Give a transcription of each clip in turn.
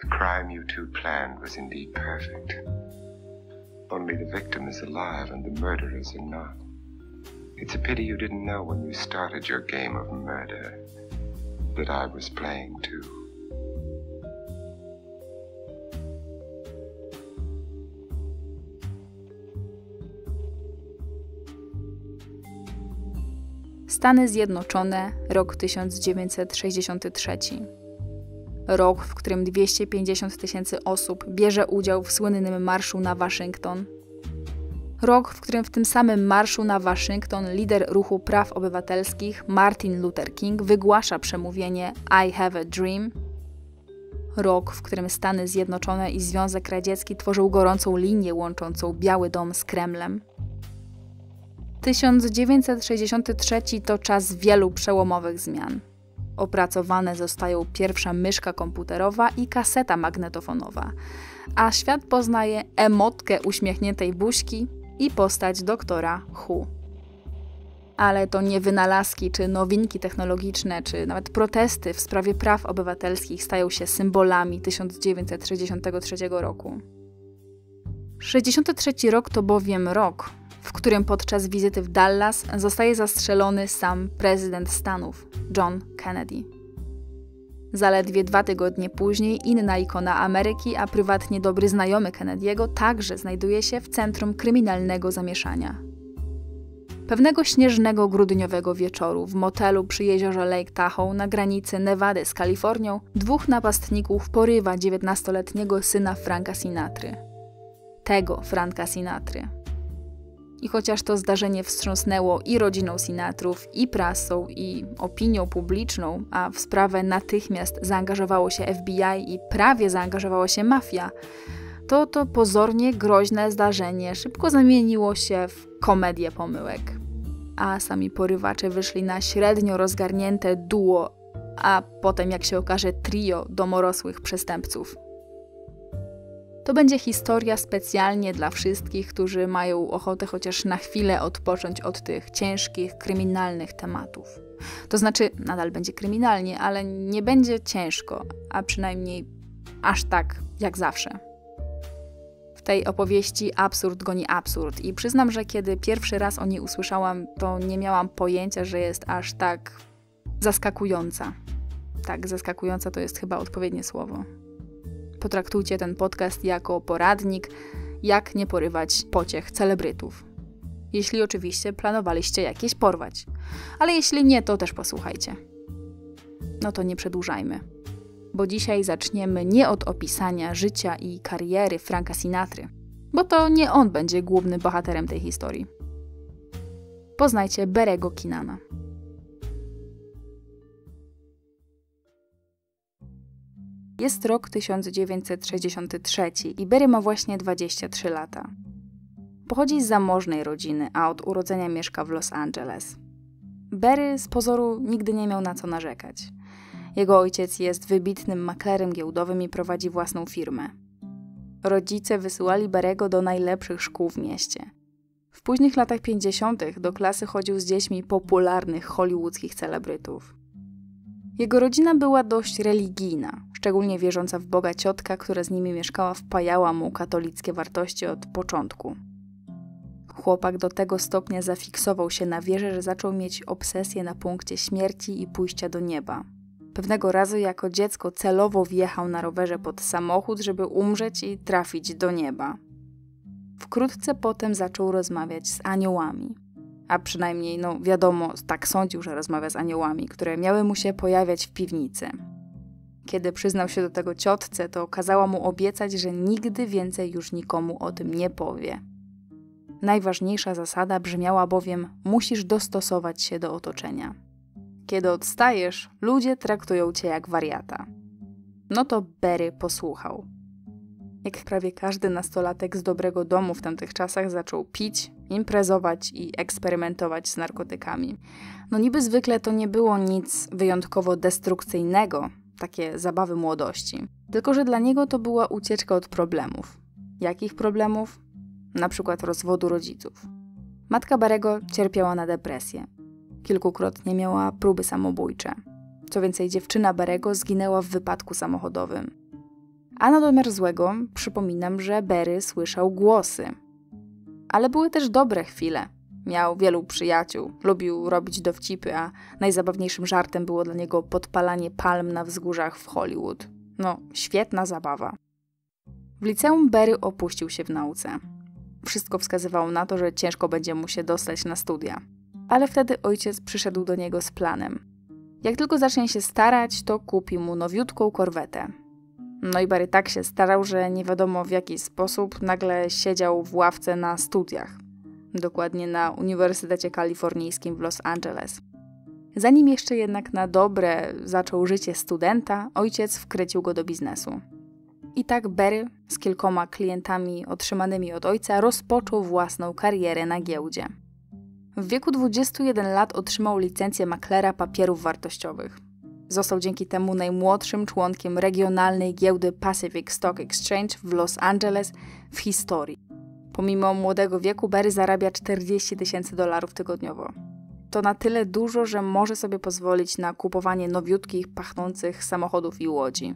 The crime you two planned was indeed perfect. Only the victim is alive and the murderers are not. It's a pity you didn't know when you started your game of murder that I was playing too. Stany Zjednoczone, rok 1963. Rok, w którym 250 tysięcy osób bierze udział w słynnym marszu na Waszyngton. Rok, w którym w tym samym marszu na Waszyngton lider ruchu praw obywatelskich Martin Luther King wygłasza przemówienie I Have a Dream. Rok, w którym Stany Zjednoczone i Związek Radziecki tworzą gorącą linię łączącą Biały Dom z Kremlem. 1963 to czas wielu przełomowych zmian. Opracowane zostają pierwsza myszka komputerowa i kaseta magnetofonowa, a świat poznaje emotkę uśmiechniętej buźki i postać doktora Hu. Ale to nie wynalazki czy nowinki technologiczne, czy nawet protesty w sprawie praw obywatelskich stają się symbolami 1963 roku. 63 rok to bowiem rok, w którym podczas wizyty w Dallas zostaje zastrzelony sam prezydent Stanów, John Kennedy. Zaledwie dwa tygodnie później inna ikona Ameryki, a prywatnie dobry znajomy Kennedy'ego, także znajduje się w centrum kryminalnego zamieszania. Pewnego śnieżnego grudniowego wieczoru w motelu przy jeziorze Lake Tahoe na granicy Nevady z Kalifornią dwóch napastników porywa 19-letniego syna Franka Sinatry. Tego Franka Sinatry, i chociaż to zdarzenie wstrząsnęło i rodziną Sinatrów, i prasą, i opinią publiczną, a w sprawę natychmiast zaangażowało się FBI i prawie zaangażowała się mafia, to to pozornie groźne zdarzenie szybko zamieniło się w komedię pomyłek. A sami porywacze wyszli na średnio rozgarnięte duo, a potem, jak się okaże, trio domorosłych przestępców. To będzie historia specjalnie dla wszystkich, którzy mają ochotę chociaż na chwilę odpocząć od tych ciężkich, kryminalnych tematów. To znaczy, nadal będzie kryminalnie, ale nie będzie ciężko, a przynajmniej aż tak jak zawsze. W tej opowieści absurd goni absurd, i przyznam, że kiedy pierwszy raz o niej usłyszałam, to nie miałam pojęcia, że jest aż tak zaskakująca. Tak, zaskakująca to jest chyba odpowiednie słowo. Potraktujcie ten podcast jako poradnik, jak nie porywać pociech celebrytów. Jeśli oczywiście planowaliście jakieś porwać. Ale jeśli nie, to też posłuchajcie. No to nie przedłużajmy. Bo dzisiaj zaczniemy nie od opisania życia i kariery Franka Sinatry, bo to nie on będzie głównym bohaterem tej historii. Poznajcie Berego Kinana. Jest rok 1963 i Berry ma właśnie 23 lata. Pochodzi z zamożnej rodziny, a od urodzenia mieszka w Los Angeles. Berry z pozoru nigdy nie miał na co narzekać. Jego ojciec jest wybitnym maklerem giełdowym i prowadzi własną firmę. Rodzice wysyłali Berego do najlepszych szkół w mieście. W późnych latach 50. do klasy chodził z dziećmi popularnych hollywoodzkich celebrytów. Jego rodzina była dość religijna, szczególnie wierząca w Boga ciotka, która z nimi mieszkała, wpajała mu katolickie wartości od początku. Chłopak do tego stopnia zafiksował się na wierze, że zaczął mieć obsesję na punkcie śmierci i pójścia do nieba. Pewnego razu jako dziecko celowo wjechał na rowerze pod samochód, żeby umrzeć i trafić do nieba. Wkrótce potem zaczął rozmawiać z aniołami a przynajmniej, no wiadomo, tak sądził, że rozmawia z aniołami, które miały mu się pojawiać w piwnicy. Kiedy przyznał się do tego ciotce, to kazała mu obiecać, że nigdy więcej już nikomu o tym nie powie. Najważniejsza zasada brzmiała bowiem: musisz dostosować się do otoczenia. Kiedy odstajesz, ludzie traktują cię jak wariata. No to Berry posłuchał. Jak prawie każdy nastolatek z dobrego domu w tamtych czasach zaczął pić, imprezować i eksperymentować z narkotykami. No niby zwykle to nie było nic wyjątkowo destrukcyjnego, takie zabawy młodości. Tylko, że dla niego to była ucieczka od problemów. Jakich problemów? Na przykład rozwodu rodziców. Matka Barego cierpiała na depresję. Kilkukrotnie miała próby samobójcze. Co więcej, dziewczyna Barego zginęła w wypadku samochodowym. A na domiar złego przypominam, że Berry słyszał głosy. Ale były też dobre chwile. Miał wielu przyjaciół, lubił robić dowcipy, a najzabawniejszym żartem było dla niego podpalanie palm na wzgórzach w Hollywood. No, świetna zabawa. W liceum Berry opuścił się w nauce. Wszystko wskazywało na to, że ciężko będzie mu się dostać na studia. Ale wtedy ojciec przyszedł do niego z planem. Jak tylko zacznie się starać, to kupi mu nowiutką korwetę. No i Barry tak się starał, że nie wiadomo w jaki sposób nagle siedział w ławce na studiach. Dokładnie na Uniwersytecie Kalifornijskim w Los Angeles. Zanim jeszcze jednak na dobre zaczął życie studenta, ojciec wkrycił go do biznesu. I tak Barry z kilkoma klientami otrzymanymi od ojca rozpoczął własną karierę na giełdzie. W wieku 21 lat otrzymał licencję maklera papierów wartościowych. Został dzięki temu najmłodszym członkiem regionalnej giełdy Pacific Stock Exchange w Los Angeles w historii. Pomimo młodego wieku, Barry zarabia 40 tysięcy dolarów tygodniowo. To na tyle dużo, że może sobie pozwolić na kupowanie nowiutkich, pachnących samochodów i łodzi.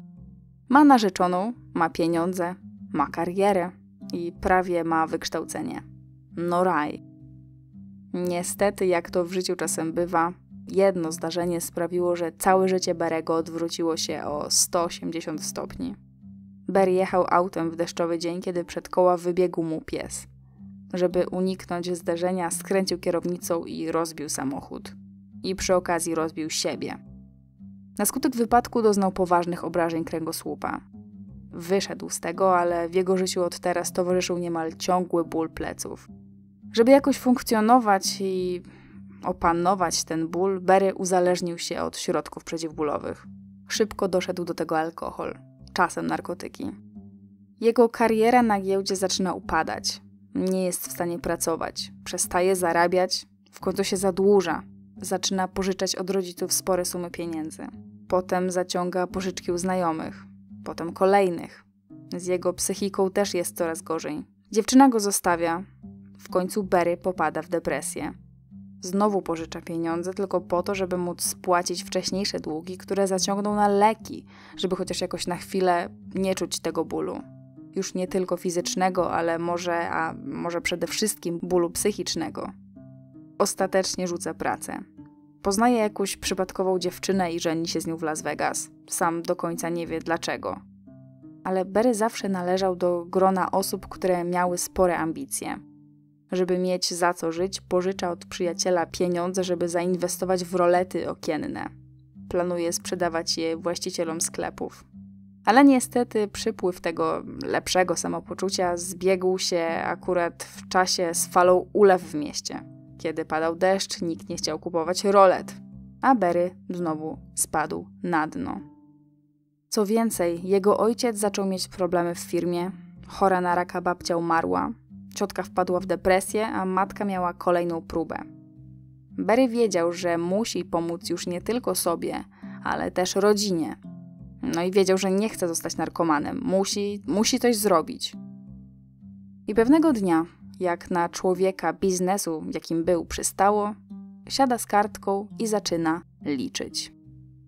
Ma narzeczoną, ma pieniądze, ma karierę i prawie ma wykształcenie. No raj. Niestety, jak to w życiu czasem bywa, jedno zdarzenie sprawiło, że całe życie Berego odwróciło się o 180 stopni. Ber jechał autem w deszczowy dzień, kiedy przed koła wybiegł mu pies. Żeby uniknąć zdarzenia, skręcił kierownicą i rozbił samochód. I przy okazji rozbił siebie. Na skutek wypadku doznał poważnych obrażeń kręgosłupa. Wyszedł z tego, ale w jego życiu od teraz towarzyszył niemal ciągły ból pleców. Żeby jakoś funkcjonować i opanować ten ból, Berry uzależnił się od środków przeciwbólowych. Szybko doszedł do tego alkohol, czasem narkotyki. Jego kariera na giełdzie zaczyna upadać. Nie jest w stanie pracować, przestaje zarabiać, w końcu się zadłuża. Zaczyna pożyczać od rodziców spore sumy pieniędzy. Potem zaciąga pożyczki u znajomych, potem kolejnych. Z jego psychiką też jest coraz gorzej. Dziewczyna go zostawia, w końcu Berry popada w depresję. Znowu pożycza pieniądze tylko po to, żeby móc spłacić wcześniejsze długi, które zaciągnął na leki, żeby chociaż jakoś na chwilę nie czuć tego bólu. Już nie tylko fizycznego, ale może, a może przede wszystkim bólu psychicznego. Ostatecznie rzuca pracę. Poznaje jakąś przypadkową dziewczynę i żeni się z nią w Las Vegas. Sam do końca nie wie dlaczego. Ale Berry zawsze należał do grona osób, które miały spore ambicje żeby mieć za co żyć, pożycza od przyjaciela pieniądze, żeby zainwestować w rolety okienne. Planuje sprzedawać je właścicielom sklepów. Ale niestety przypływ tego lepszego samopoczucia zbiegł się akurat w czasie z falą ulew w mieście. Kiedy padał deszcz, nikt nie chciał kupować rolet, a Berry znowu spadł na dno. Co więcej, jego ojciec zaczął mieć problemy w firmie, chora na raka babcia umarła, Ciotka wpadła w depresję, a matka miała kolejną próbę. Berry wiedział, że musi pomóc już nie tylko sobie, ale też rodzinie. No i wiedział, że nie chce zostać narkomanem, musi, musi coś zrobić. I pewnego dnia, jak na człowieka biznesu, jakim był, przystało, siada z kartką i zaczyna liczyć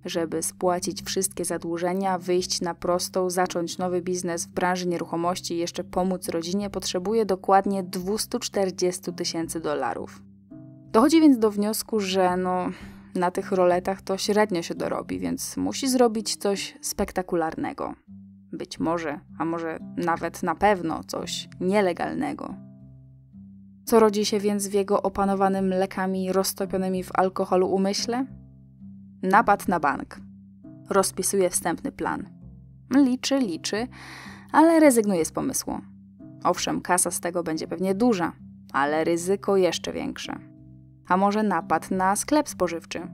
żeby spłacić wszystkie zadłużenia, wyjść na prostą, zacząć nowy biznes w branży nieruchomości i jeszcze pomóc rodzinie, potrzebuje dokładnie 240 tysięcy dolarów. Dochodzi więc do wniosku, że no, na tych roletach to średnio się dorobi, więc musi zrobić coś spektakularnego. Być może, a może nawet na pewno coś nielegalnego. Co rodzi się więc w jego opanowanym lekami roztopionymi w alkoholu umyśle? Napad na bank. Rozpisuje wstępny plan. Liczy, liczy, ale rezygnuje z pomysłu. Owszem, kasa z tego będzie pewnie duża, ale ryzyko jeszcze większe. A może napad na sklep spożywczy?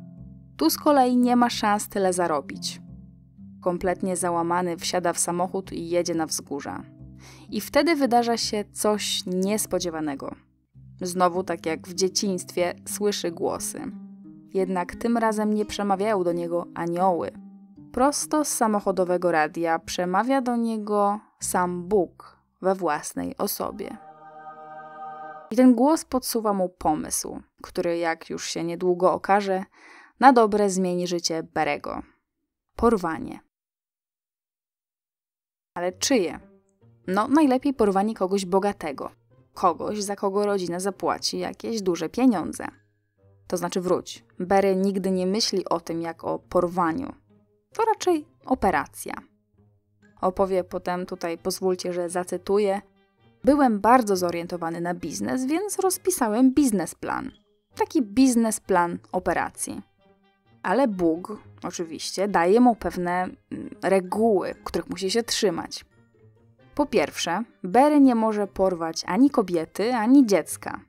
Tu z kolei nie ma szans tyle zarobić. Kompletnie załamany wsiada w samochód i jedzie na wzgórza. I wtedy wydarza się coś niespodziewanego. Znowu, tak jak w dzieciństwie, słyszy głosy. Jednak tym razem nie przemawiają do niego anioły. Prosto z samochodowego radia przemawia do niego sam Bóg we własnej osobie. I ten głos podsuwa mu pomysł, który, jak już się niedługo okaże, na dobre zmieni życie Berego. Porwanie. Ale czyje? No, najlepiej porwanie kogoś bogatego. Kogoś, za kogo rodzina zapłaci jakieś duże pieniądze. To znaczy wróć. Berry nigdy nie myśli o tym jak o porwaniu. To raczej operacja. Opowie potem tutaj, pozwólcie, że zacytuję. Byłem bardzo zorientowany na biznes, więc rozpisałem biznesplan. Taki biznesplan operacji. Ale Bóg, oczywiście, daje mu pewne mm, reguły, których musi się trzymać. Po pierwsze, Berry nie może porwać ani kobiety, ani dziecka.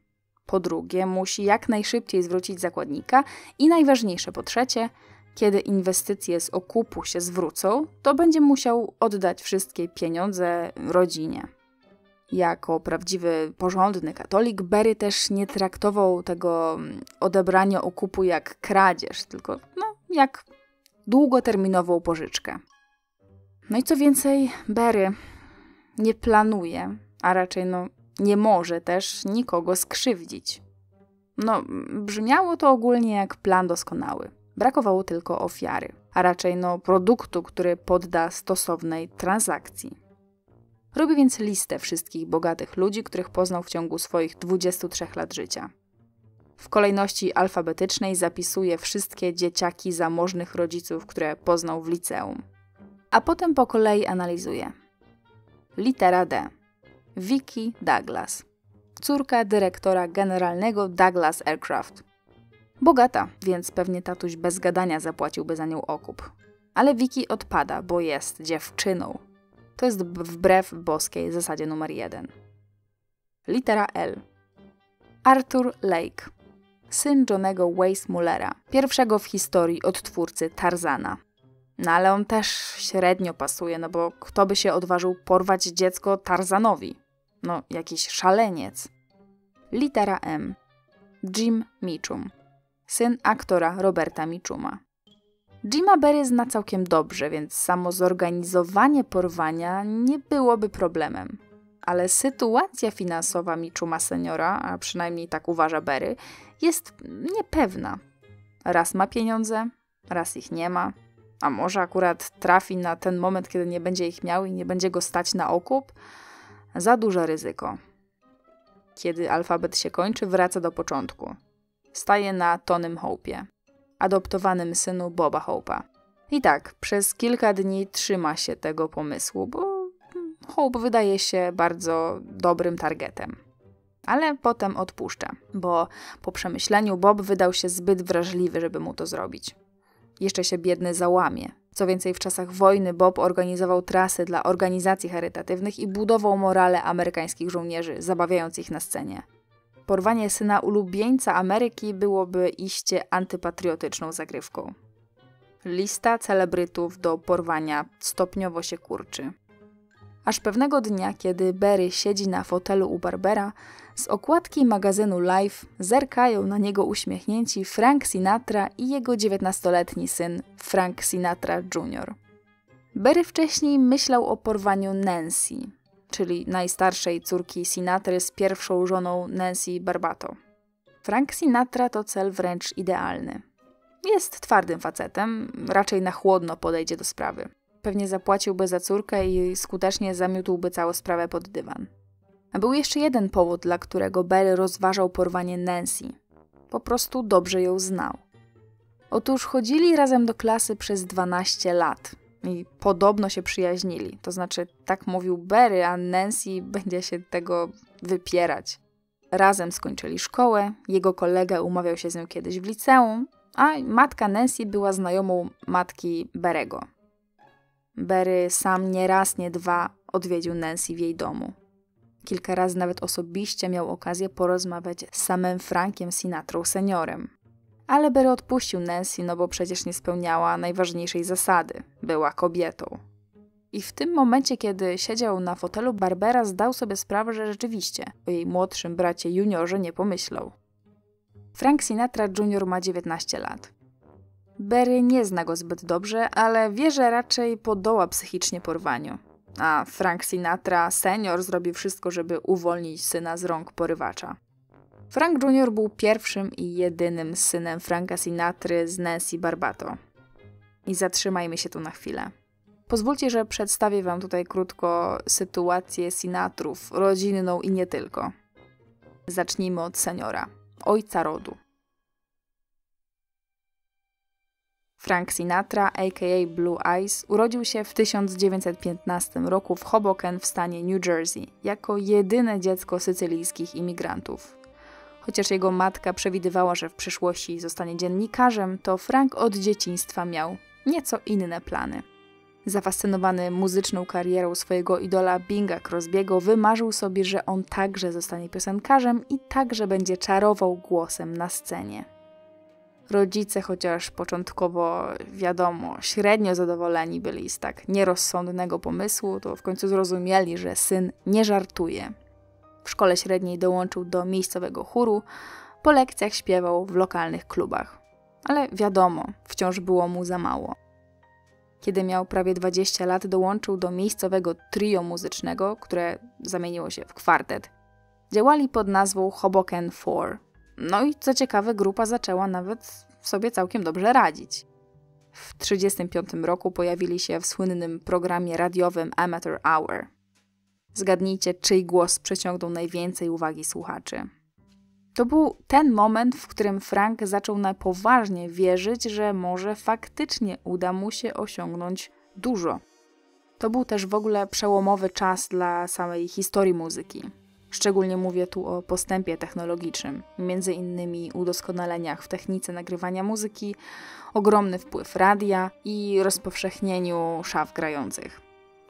Po drugie, musi jak najszybciej zwrócić zakładnika i najważniejsze po trzecie, kiedy inwestycje z okupu się zwrócą, to będzie musiał oddać wszystkie pieniądze rodzinie. Jako prawdziwy, porządny katolik, Berry też nie traktował tego mm, odebrania okupu jak kradzież, tylko no, jak długoterminową pożyczkę. No i co więcej, Berry nie planuje, a raczej no, nie może też nikogo skrzywdzić. No, brzmiało to ogólnie jak plan doskonały. Brakowało tylko ofiary, a raczej no produktu, który podda stosownej transakcji. Robi więc listę wszystkich bogatych ludzi, których poznał w ciągu swoich 23 lat życia. W kolejności alfabetycznej zapisuje wszystkie dzieciaki zamożnych rodziców, które poznał w liceum. A potem po kolei analizuje. Litera D. Vicky Douglas. Córka dyrektora generalnego Douglas Aircraft. Bogata, więc pewnie tatuś bez gadania zapłaciłby za nią okup. Ale Vicky odpada, bo jest dziewczyną. To jest wbrew boskiej zasadzie numer jeden. Litera L. Arthur Lake. Syn Johnego Weissmullera, pierwszego w historii odtwórcy Tarzana. No ale on też średnio pasuje, no bo kto by się odważył porwać dziecko Tarzanowi? No, jakiś szaleniec. Litera M. Jim Mitchum syn aktora Roberta Michuma. Jima Berry zna całkiem dobrze, więc samo zorganizowanie porwania nie byłoby problemem. Ale sytuacja finansowa Michuma seniora, a przynajmniej tak uważa Berry, jest niepewna. Raz ma pieniądze, raz ich nie ma, a może akurat trafi na ten moment, kiedy nie będzie ich miał i nie będzie go stać na okup? Za duże ryzyko. Kiedy alfabet się kończy, wraca do początku staje na Tonym Hope'ie, adoptowanym synu Boba Hope'a. I tak, przez kilka dni trzyma się tego pomysłu, bo Hope wydaje się bardzo dobrym targetem. Ale potem odpuszcza, bo po przemyśleniu Bob wydał się zbyt wrażliwy, żeby mu to zrobić. Jeszcze się biedny załamie. Co więcej, w czasach wojny Bob organizował trasy dla organizacji charytatywnych i budował morale amerykańskich żołnierzy, zabawiając ich na scenie porwanie syna ulubieńca Ameryki byłoby iście antypatriotyczną zagrywką. Lista celebrytów do porwania stopniowo się kurczy. Aż pewnego dnia, kiedy Berry siedzi na fotelu u Barbera, z okładki magazynu Life zerkają na niego uśmiechnięci Frank Sinatra i jego 19-letni syn Frank Sinatra Jr. Berry wcześniej myślał o porwaniu Nancy, czyli najstarszej córki Sinatry z pierwszą żoną Nancy Barbato. Frank Sinatra to cel wręcz idealny. Jest twardym facetem, raczej na chłodno podejdzie do sprawy. Pewnie zapłaciłby za córkę i skutecznie zamiótłby całą sprawę pod dywan. A był jeszcze jeden powód, dla którego Bell rozważał porwanie Nancy. Po prostu dobrze ją znał. Otóż chodzili razem do klasy przez 12 lat – i podobno się przyjaźnili. To znaczy, tak mówił Barry, a Nancy będzie się tego wypierać. Razem skończyli szkołę, jego kolega umawiał się z nią kiedyś w liceum, a matka Nancy była znajomą matki Berego. Berry sam nie raz, nie dwa odwiedził Nancy w jej domu. Kilka razy nawet osobiście miał okazję porozmawiać z samym Frankiem Sinatrą seniorem. Ale Berry odpuścił Nancy, no bo przecież nie spełniała najważniejszej zasady była kobietą. I w tym momencie, kiedy siedział na fotelu Barbera, zdał sobie sprawę, że rzeczywiście o jej młodszym bracie juniorze nie pomyślał. Frank Sinatra Jr. ma 19 lat. Berry nie zna go zbyt dobrze, ale wie, że raczej podoła psychicznie porwaniu. A Frank Sinatra senior zrobi wszystko, żeby uwolnić syna z rąk porywacza. Frank Jr. był pierwszym i jedynym synem Franka Sinatry z Nancy Barbato. I zatrzymajmy się tu na chwilę. Pozwólcie, że przedstawię Wam tutaj krótko sytuację Sinatrów, rodzinną i nie tylko. Zacznijmy od seniora, ojca rodu. Frank Sinatra, a.k.a. Blue Eyes, urodził się w 1915 roku w Hoboken w stanie New Jersey jako jedyne dziecko sycylijskich imigrantów. Chociaż jego matka przewidywała, że w przyszłości zostanie dziennikarzem, to Frank od dzieciństwa miał nieco inne plany. Zafascynowany muzyczną karierą swojego idola Binga Crosbiego, wymarzył sobie, że on także zostanie piosenkarzem i także będzie czarował głosem na scenie. Rodzice, chociaż początkowo wiadomo, średnio zadowoleni byli z tak nierozsądnego pomysłu, to w końcu zrozumieli, że syn nie żartuje. W szkole średniej dołączył do miejscowego chóru, po lekcjach śpiewał w lokalnych klubach. Ale wiadomo, wciąż było mu za mało. Kiedy miał prawie 20 lat, dołączył do miejscowego trio muzycznego, które zamieniło się w kwartet. Działali pod nazwą Hoboken Four. No i co ciekawe, grupa zaczęła nawet sobie całkiem dobrze radzić. W 1935 roku pojawili się w słynnym programie radiowym Amateur Hour. Zgadnijcie, czyj głos przyciągnął najwięcej uwagi słuchaczy. To był ten moment, w którym Frank zaczął na poważnie wierzyć, że może faktycznie uda mu się osiągnąć dużo. To był też w ogóle przełomowy czas dla samej historii muzyki. Szczególnie mówię tu o postępie technologicznym, między innymi udoskonaleniach w technice nagrywania muzyki, ogromny wpływ radia i rozpowszechnieniu szaf grających.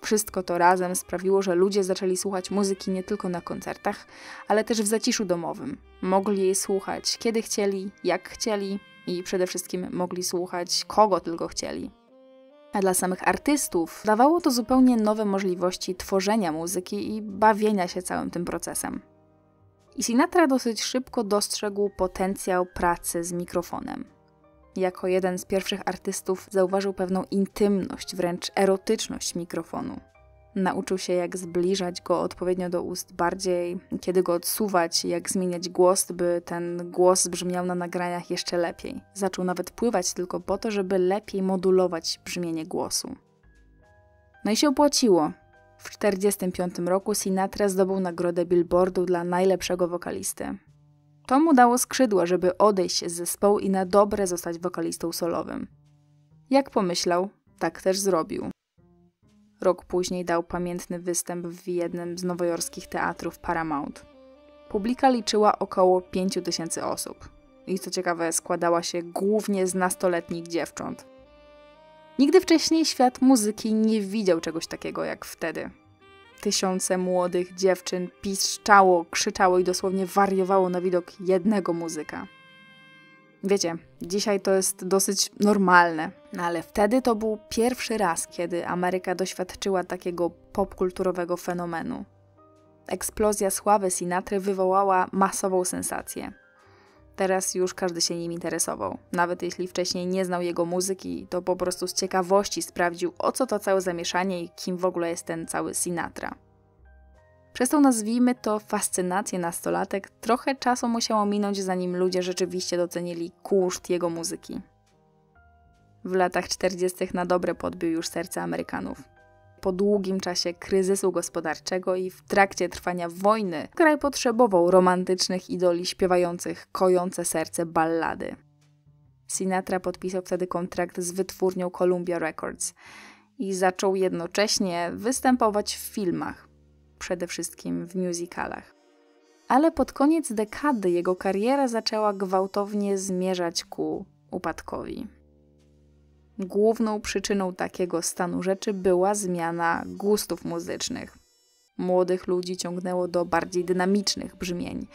Wszystko to razem sprawiło, że ludzie zaczęli słuchać muzyki nie tylko na koncertach, ale też w zaciszu domowym. Mogli jej słuchać kiedy chcieli, jak chcieli i przede wszystkim mogli słuchać kogo tylko chcieli. A dla samych artystów dawało to zupełnie nowe możliwości tworzenia muzyki i bawienia się całym tym procesem. I Sinatra dosyć szybko dostrzegł potencjał pracy z mikrofonem. Jako jeden z pierwszych artystów zauważył pewną intymność, wręcz erotyczność mikrofonu. Nauczył się, jak zbliżać go odpowiednio do ust bardziej, kiedy go odsuwać, jak zmieniać głos, by ten głos brzmiał na nagraniach jeszcze lepiej. Zaczął nawet pływać tylko po to, żeby lepiej modulować brzmienie głosu. No i się opłaciło. W 1945 roku Sinatra zdobył nagrodę Billboardu dla najlepszego wokalisty. To mu dało skrzydła, żeby odejść z zespołu i na dobre zostać wokalistą solowym. Jak pomyślał, tak też zrobił. Rok później dał pamiętny występ w jednym z nowojorskich teatrów Paramount. Publika liczyła około 5 tysięcy osób. I co ciekawe, składała się głównie z nastoletnich dziewcząt. Nigdy wcześniej świat muzyki nie widział czegoś takiego jak wtedy. Tysiące młodych dziewczyn piszczało, krzyczało i dosłownie wariowało na widok jednego muzyka. Wiecie, dzisiaj to jest dosyć normalne, no ale wtedy to był pierwszy raz, kiedy Ameryka doświadczyła takiego popkulturowego fenomenu. Eksplozja sławy Sinatry wywołała masową sensację. Teraz już każdy się nim interesował. Nawet jeśli wcześniej nie znał jego muzyki, to po prostu z ciekawości sprawdził, o co to całe zamieszanie i kim w ogóle jest ten cały Sinatra. Przez tą nazwijmy to fascynację nastolatek trochę czasu musiało minąć, zanim ludzie rzeczywiście docenili kunszt jego muzyki. W latach 40. na dobre podbił już serce Amerykanów. Po długim czasie kryzysu gospodarczego i w trakcie trwania wojny kraj potrzebował romantycznych idoli śpiewających kojące serce ballady. Sinatra podpisał wtedy kontrakt z wytwórnią Columbia Records i zaczął jednocześnie występować w filmach, przede wszystkim w musicalach. Ale pod koniec dekady jego kariera zaczęła gwałtownie zmierzać ku upadkowi. Główną przyczyną takiego stanu rzeczy była zmiana gustów muzycznych. Młodych ludzi ciągnęło do bardziej dynamicznych brzmień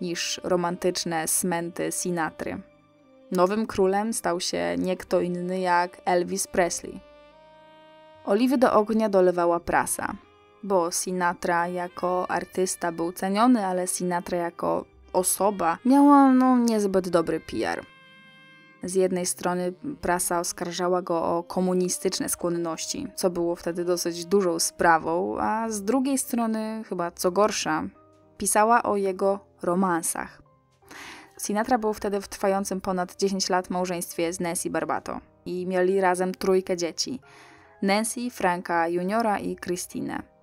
niż romantyczne smenty Sinatry. Nowym królem stał się nie kto inny jak Elvis Presley. Oliwy do ognia dolewała prasa, bo Sinatra jako artysta był ceniony, ale Sinatra jako osoba miała no, niezbyt dobry PR. Z jednej strony prasa oskarżała go o komunistyczne skłonności, co było wtedy dosyć dużą sprawą, a z drugiej strony, chyba co gorsza, pisała o jego romansach. Sinatra był wtedy w trwającym ponad 10 lat małżeństwie z Nancy Barbato i mieli razem trójkę dzieci. Nancy, Franka Juniora i Christinę.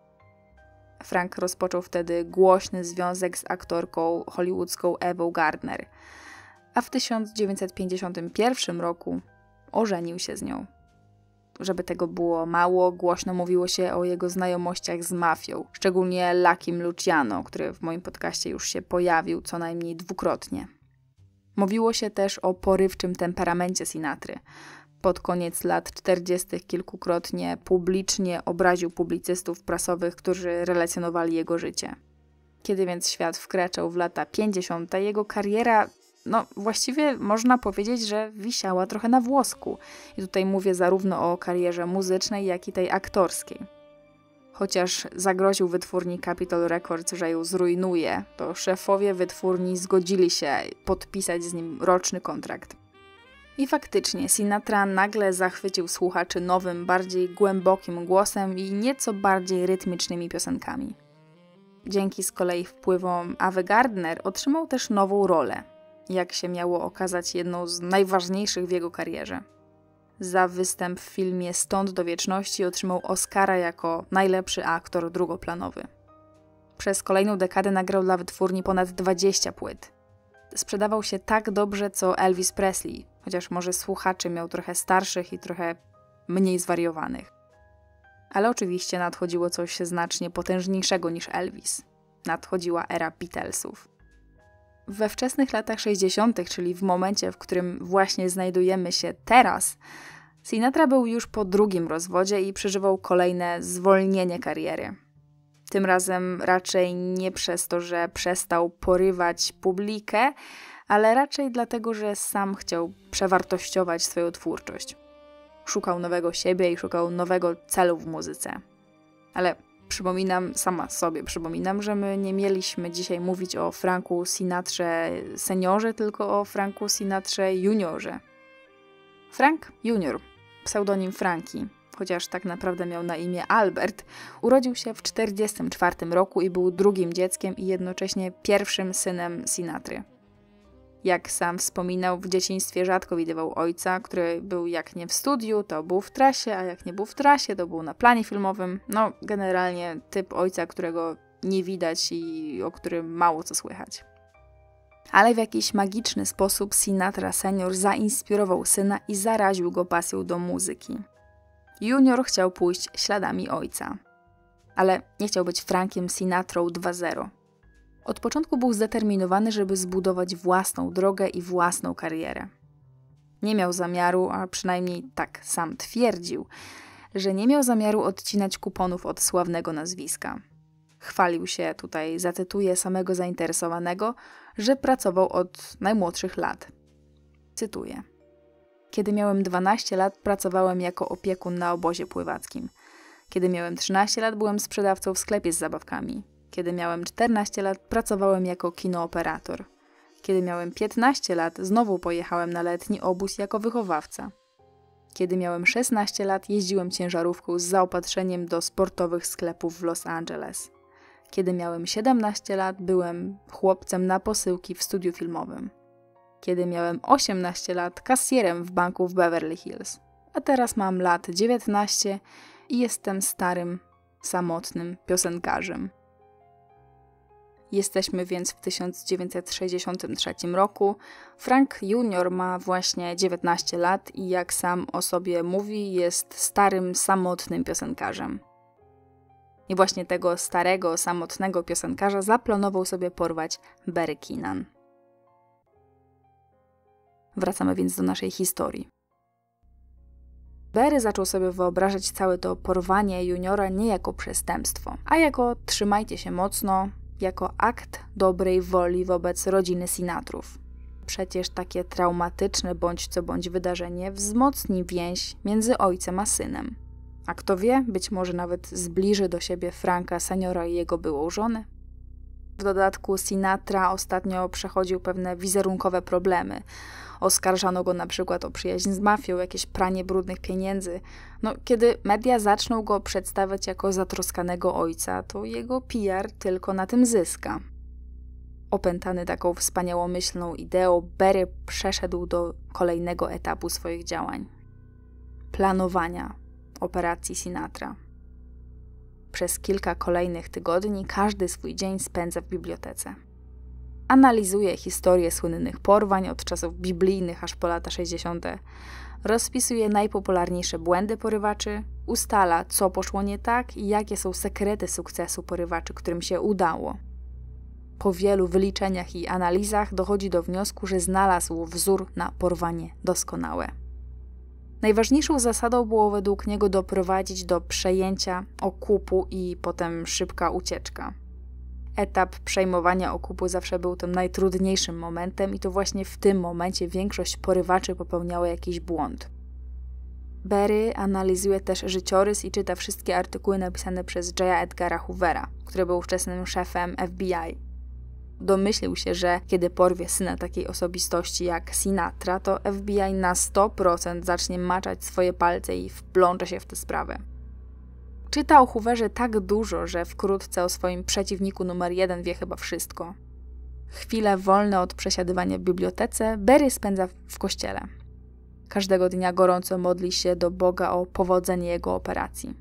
Frank rozpoczął wtedy głośny związek z aktorką hollywoodzką Ewą Gardner, a w 1951 roku ożenił się z nią. Żeby tego było mało, głośno mówiło się o jego znajomościach z mafią, szczególnie Lakim Luciano, który w moim podcaście już się pojawił co najmniej dwukrotnie. Mówiło się też o porywczym temperamencie Sinatry. Pod koniec lat 40. kilkukrotnie publicznie obraził publicystów prasowych, którzy relacjonowali jego życie. Kiedy więc świat wkraczał w lata 50., jego kariera no właściwie można powiedzieć, że wisiała trochę na włosku. I tutaj mówię zarówno o karierze muzycznej, jak i tej aktorskiej. Chociaż zagroził wytwórni Capitol Records, że ją zrujnuje, to szefowie wytwórni zgodzili się podpisać z nim roczny kontrakt. I faktycznie Sinatra nagle zachwycił słuchaczy nowym, bardziej głębokim głosem i nieco bardziej rytmicznymi piosenkami. Dzięki z kolei wpływom Ave Gardner otrzymał też nową rolę, jak się miało okazać jedną z najważniejszych w jego karierze. Za występ w filmie Stąd do wieczności otrzymał Oscara jako najlepszy aktor drugoplanowy. Przez kolejną dekadę nagrał dla wytwórni ponad 20 płyt. Sprzedawał się tak dobrze co Elvis Presley, chociaż może słuchaczy miał trochę starszych i trochę mniej zwariowanych. Ale oczywiście nadchodziło coś znacznie potężniejszego niż Elvis. Nadchodziła era Beatlesów. We wczesnych latach 60., czyli w momencie, w którym właśnie znajdujemy się teraz, Sinatra był już po drugim rozwodzie i przeżywał kolejne zwolnienie kariery. Tym razem raczej nie przez to, że przestał porywać publikę, ale raczej dlatego, że sam chciał przewartościować swoją twórczość. Szukał nowego siebie i szukał nowego celu w muzyce. Ale przypominam, sama sobie przypominam, że my nie mieliśmy dzisiaj mówić o Franku Sinatrze seniorze, tylko o Franku Sinatrze juniorze. Frank Junior, pseudonim Franki, chociaż tak naprawdę miał na imię Albert, urodził się w 1944 roku i był drugim dzieckiem i jednocześnie pierwszym synem Sinatry. Jak sam wspominał, w dzieciństwie rzadko widywał ojca, który był jak nie w studiu, to był w trasie, a jak nie był w trasie, to był na planie filmowym. No, generalnie typ ojca, którego nie widać i o którym mało co słychać. Ale w jakiś magiczny sposób Sinatra senior zainspirował syna i zaraził go pasją do muzyki. Junior chciał pójść śladami ojca, ale nie chciał być Frankiem Sinatrą 2.0. Od początku był zdeterminowany, żeby zbudować własną drogę i własną karierę. Nie miał zamiaru, a przynajmniej tak sam twierdził, że nie miał zamiaru odcinać kuponów od sławnego nazwiska. Chwalił się, tutaj zacytuję samego zainteresowanego, że pracował od najmłodszych lat. Cytuję. Kiedy miałem 12 lat, pracowałem jako opiekun na obozie pływackim. Kiedy miałem 13 lat, byłem sprzedawcą w sklepie z zabawkami. Kiedy miałem 14 lat, pracowałem jako kinooperator. Kiedy miałem 15 lat, znowu pojechałem na letni obóz jako wychowawca. Kiedy miałem 16 lat, jeździłem ciężarówką z zaopatrzeniem do sportowych sklepów w Los Angeles. Kiedy miałem 17 lat, byłem chłopcem na posyłki w studiu filmowym. Kiedy miałem 18 lat, kasjerem w banku w Beverly Hills. A teraz mam lat 19 i jestem starym, samotnym piosenkarzem. Jesteśmy więc w 1963 roku. Frank Junior ma właśnie 19 lat i jak sam o sobie mówi, jest starym, samotnym piosenkarzem. I właśnie tego starego, samotnego piosenkarza zaplanował sobie porwać Barry Keenan. Wracamy więc do naszej historii. Barry zaczął sobie wyobrażać całe to porwanie juniora nie jako przestępstwo, a jako trzymajcie się mocno, jako akt dobrej woli wobec rodziny Sinatrów. Przecież takie traumatyczne bądź co bądź wydarzenie wzmocni więź między ojcem a synem. A kto wie, być może nawet zbliży do siebie Franka seniora i jego byłą żonę. W dodatku Sinatra ostatnio przechodził pewne wizerunkowe problemy. Oskarżano go na przykład o przyjaźń z mafią, jakieś pranie brudnych pieniędzy. No, kiedy media zaczną go przedstawiać jako zatroskanego ojca, to jego PR tylko na tym zyska. Opętany taką wspaniałomyślną ideą, Berry przeszedł do kolejnego etapu swoich działań planowania, operacji Sinatra. Przez kilka kolejnych tygodni każdy swój dzień spędza w bibliotece. Analizuje historię słynnych porwań od czasów biblijnych aż po lata 60. Rozpisuje najpopularniejsze błędy porywaczy, ustala, co poszło nie tak i jakie są sekrety sukcesu porywaczy, którym się udało. Po wielu wyliczeniach i analizach dochodzi do wniosku, że znalazł wzór na porwanie doskonałe. Najważniejszą zasadą było według niego doprowadzić do przejęcia okupu i potem szybka ucieczka. Etap przejmowania okupu zawsze był tym najtrudniejszym momentem, i to właśnie w tym momencie większość porywaczy popełniała jakiś błąd. Berry analizuje też życiorys i czyta wszystkie artykuły napisane przez J. Edgara Hoovera, który był ówczesnym szefem FBI. Domyślił się, że kiedy porwie syna takiej osobistości jak Sinatra, to FBI na 100% zacznie maczać swoje palce i wplącze się w tę sprawę. Czyta o Hooverze tak dużo, że wkrótce o swoim przeciwniku numer jeden wie chyba wszystko. Chwile wolne od przesiadywania w bibliotece Berry spędza w kościele. Każdego dnia gorąco modli się do Boga o powodzenie jego operacji.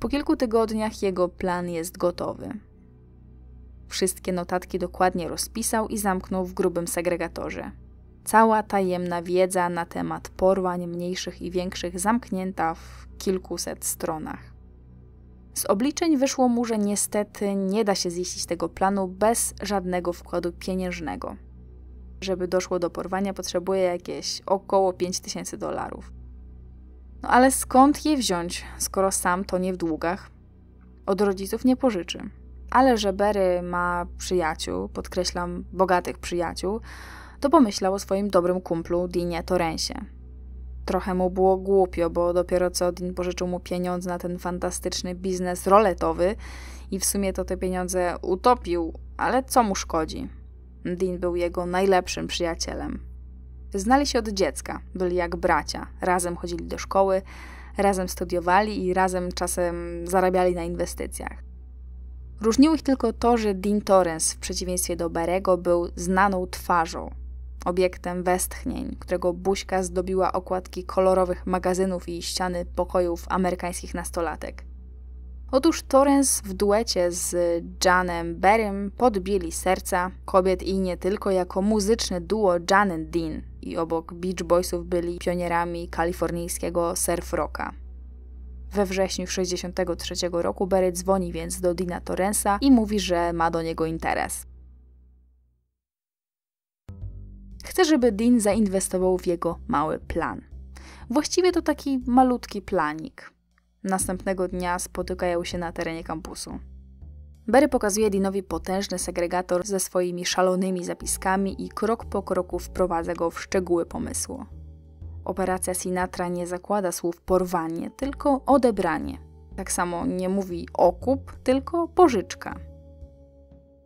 Po kilku tygodniach jego plan jest gotowy. Wszystkie notatki dokładnie rozpisał i zamknął w grubym segregatorze. Cała tajemna wiedza na temat porwań mniejszych i większych zamknięta w kilkuset stronach. Z obliczeń wyszło mu, że niestety nie da się ziścić tego planu bez żadnego wkładu pieniężnego. Żeby doszło do porwania, potrzebuje jakieś około 5000 dolarów. No ale skąd je wziąć, skoro sam to nie w długach? Od rodziców nie pożyczy. Ale że Berry ma przyjaciół, podkreślam bogatych przyjaciół, to pomyślał o swoim dobrym kumplu Dinie Torensie. Trochę mu było głupio, bo dopiero co Dean pożyczył mu pieniądze na ten fantastyczny biznes roletowy i w sumie to te pieniądze utopił, ale co mu szkodzi? Dean był jego najlepszym przyjacielem. Znali się od dziecka, byli jak bracia, razem chodzili do szkoły, razem studiowali i razem czasem zarabiali na inwestycjach. Różniło ich tylko to, że Dean Torrens w przeciwieństwie do Barego był znaną twarzą, obiektem westchnień, którego buźka zdobiła okładki kolorowych magazynów i ściany pokojów amerykańskich nastolatek. Otóż Torrens w duecie z Janem Berrym podbili serca kobiet i nie tylko jako muzyczne duo Jan and Dean i obok Beach Boysów byli pionierami kalifornijskiego surf rocka. We wrześniu 1963 roku Berry dzwoni więc do Dina Torrensa i mówi, że ma do niego interes. Chce, żeby Dean zainwestował w jego mały plan. Właściwie to taki malutki planik. Następnego dnia spotykają się na terenie kampusu. Berry pokazuje Deanowi potężny segregator ze swoimi szalonymi zapiskami i krok po kroku wprowadza go w szczegóły pomysłu. Operacja Sinatra nie zakłada słów porwanie, tylko odebranie. Tak samo nie mówi okup, tylko pożyczka.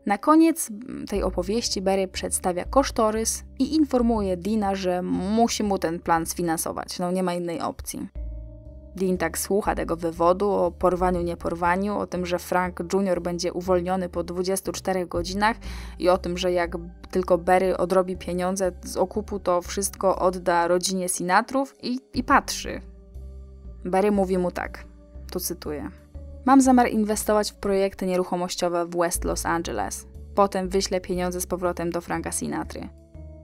Na koniec tej opowieści Berry przedstawia kosztorys i informuje Dina, że musi mu ten plan sfinansować. No nie ma innej opcji. Dean tak słucha tego wywodu o porwaniu, nieporwaniu, o tym, że Frank Jr. będzie uwolniony po 24 godzinach i o tym, że jak tylko Berry odrobi pieniądze z okupu, to wszystko odda rodzinie Sinatrów i, i patrzy. Berry mówi mu tak, tu cytuję. Mam zamiar inwestować w projekty nieruchomościowe w West Los Angeles. Potem wyślę pieniądze z powrotem do Franka Sinatry.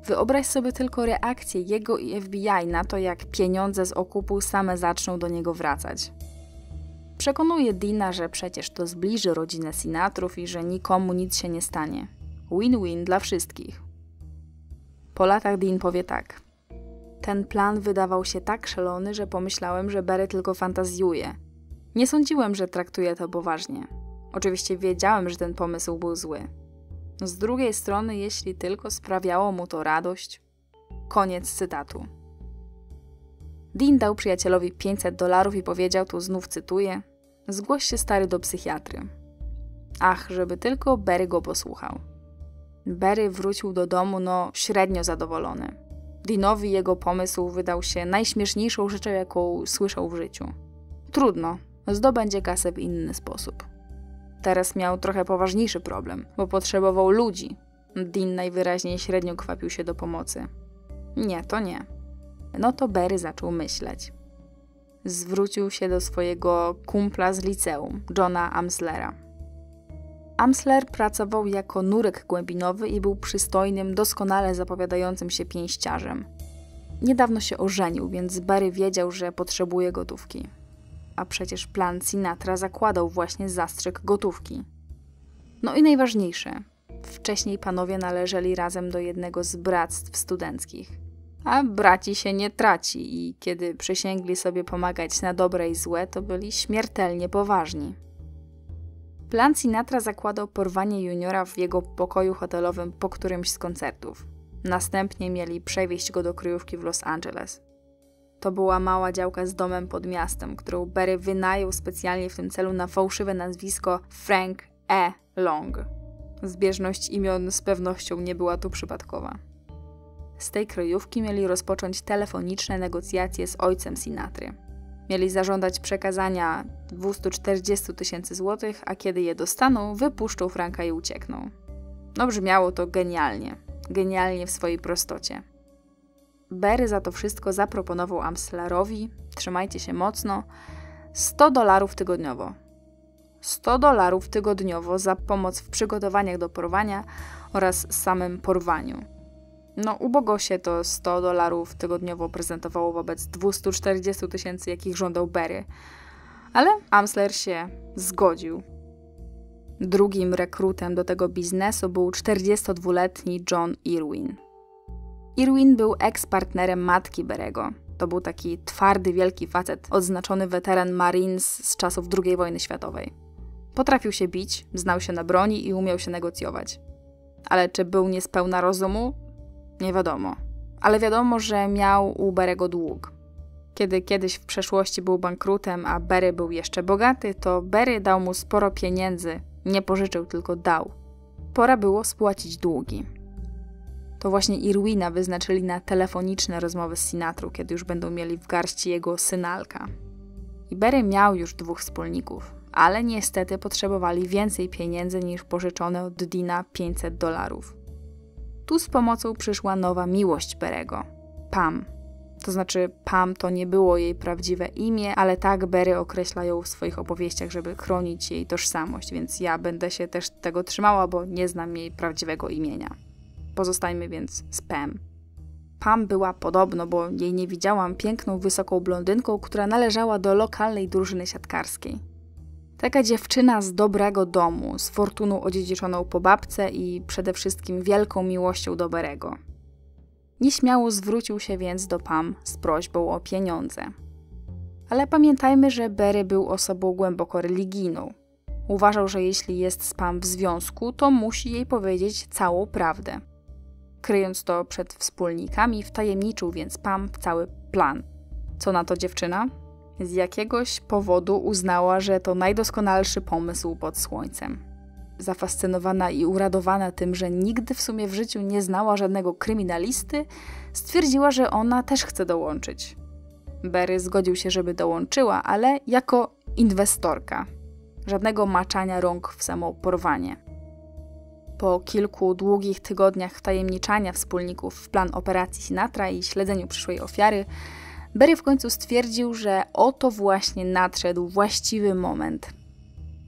Wyobraź sobie tylko reakcję jego i FBI na to, jak pieniądze z okupu same zaczną do niego wracać. Przekonuje Dina, że przecież to zbliży rodzinę Sinatrów i że nikomu nic się nie stanie. Win-win dla wszystkich. Po latach Dean powie tak. Ten plan wydawał się tak szalony, że pomyślałem, że Barry tylko fantazjuje. Nie sądziłem, że traktuje to poważnie. Oczywiście wiedziałem, że ten pomysł był zły. Z drugiej strony, jeśli tylko sprawiało mu to radość. Koniec cytatu. Dean dał przyjacielowi 500 dolarów i powiedział, tu znów cytuję: Zgłoś się stary do psychiatry. Ach, żeby tylko Berry go posłuchał. Berry wrócił do domu, no średnio zadowolony. Deanowi jego pomysł wydał się najśmieszniejszą rzeczą, jaką słyszał w życiu. Trudno, zdobędzie kasę w inny sposób. Teraz miał trochę poważniejszy problem, bo potrzebował ludzi. Dean najwyraźniej średnio kwapił się do pomocy. Nie, to nie. No to Berry zaczął myśleć. zwrócił się do swojego kumpla z liceum, Johna Amslera. Amsler pracował jako nurek głębinowy i był przystojnym, doskonale zapowiadającym się pięściarzem. Niedawno się ożenił, więc Barry wiedział, że potrzebuje gotówki. A przecież plan Sinatra zakładał właśnie zastrzyk gotówki. No i najważniejsze. Wcześniej panowie należeli razem do jednego z bractw studenckich. A braci się nie traci i kiedy przysięgli sobie pomagać na dobre i złe, to byli śmiertelnie poważni. Plan Sinatra zakładał porwanie juniora w jego pokoju hotelowym po którymś z koncertów. Następnie mieli przewieźć go do kryjówki w Los Angeles. To była mała działka z domem pod miastem, którą Barry wynajął specjalnie w tym celu na fałszywe nazwisko Frank E. Long. Zbieżność imion z pewnością nie była tu przypadkowa. Z tej kryjówki mieli rozpocząć telefoniczne negocjacje z ojcem Sinatry. Mieli zażądać przekazania 240 tysięcy złotych, a kiedy je dostaną, wypuszczą Franka i uciekną. No brzmiało to genialnie. Genialnie w swojej prostocie. Berry za to wszystko zaproponował Amslerowi, trzymajcie się mocno, 100 dolarów tygodniowo. 100 dolarów tygodniowo za pomoc w przygotowaniach do porwania oraz samym porwaniu. No, ubogo się to 100 dolarów tygodniowo prezentowało wobec 240 tysięcy, jakich żądał Berry. Ale Amsler się zgodził. Drugim rekrutem do tego biznesu był 42-letni John Irwin. Irwin był eks-partnerem matki Berego. To był taki twardy, wielki facet, odznaczony weteran Marines z czasów II wojny światowej. Potrafił się bić, znał się na broni i umiał się negocjować. Ale czy był niespełna rozumu? Nie wiadomo. Ale wiadomo, że miał u Berego dług. Kiedy kiedyś w przeszłości był bankrutem, a Berry był jeszcze bogaty, to Berry dał mu sporo pieniędzy. Nie pożyczył, tylko dał. Pora było spłacić długi. To właśnie Irwina wyznaczyli na telefoniczne rozmowy z Sinatrą, kiedy już będą mieli w garści jego synalka. I Berry miał już dwóch wspólników, ale niestety potrzebowali więcej pieniędzy niż pożyczone od Dina 500 dolarów. Tu z pomocą przyszła nowa miłość Berego Pam. To znaczy, Pam to nie było jej prawdziwe imię, ale tak Berry określa ją w swoich opowieściach, żeby chronić jej tożsamość, więc ja będę się też tego trzymała, bo nie znam jej prawdziwego imienia. Pozostajmy więc z Pam. Pam była podobno, bo jej nie widziałam, piękną, wysoką blondynką, która należała do lokalnej drużyny siatkarskiej. Taka dziewczyna z dobrego domu, z fortuną odziedziczoną po babce i przede wszystkim wielką miłością do Berego. Nieśmiało zwrócił się więc do Pam z prośbą o pieniądze. Ale pamiętajmy, że Berry był osobą głęboko religijną. Uważał, że jeśli jest z Pam w związku, to musi jej powiedzieć całą prawdę. Kryjąc to przed wspólnikami, wtajemniczył więc Pam w cały plan. Co na to dziewczyna? Z jakiegoś powodu uznała, że to najdoskonalszy pomysł pod słońcem. Zafascynowana i uradowana tym, że nigdy w sumie w życiu nie znała żadnego kryminalisty, stwierdziła, że ona też chce dołączyć. Berry zgodził się, żeby dołączyła, ale jako inwestorka. Żadnego maczania rąk w samo porwanie. Po kilku długich tygodniach wtajemniczania wspólników w plan operacji Sinatra i śledzeniu przyszłej ofiary, Berry w końcu stwierdził, że oto właśnie nadszedł właściwy moment.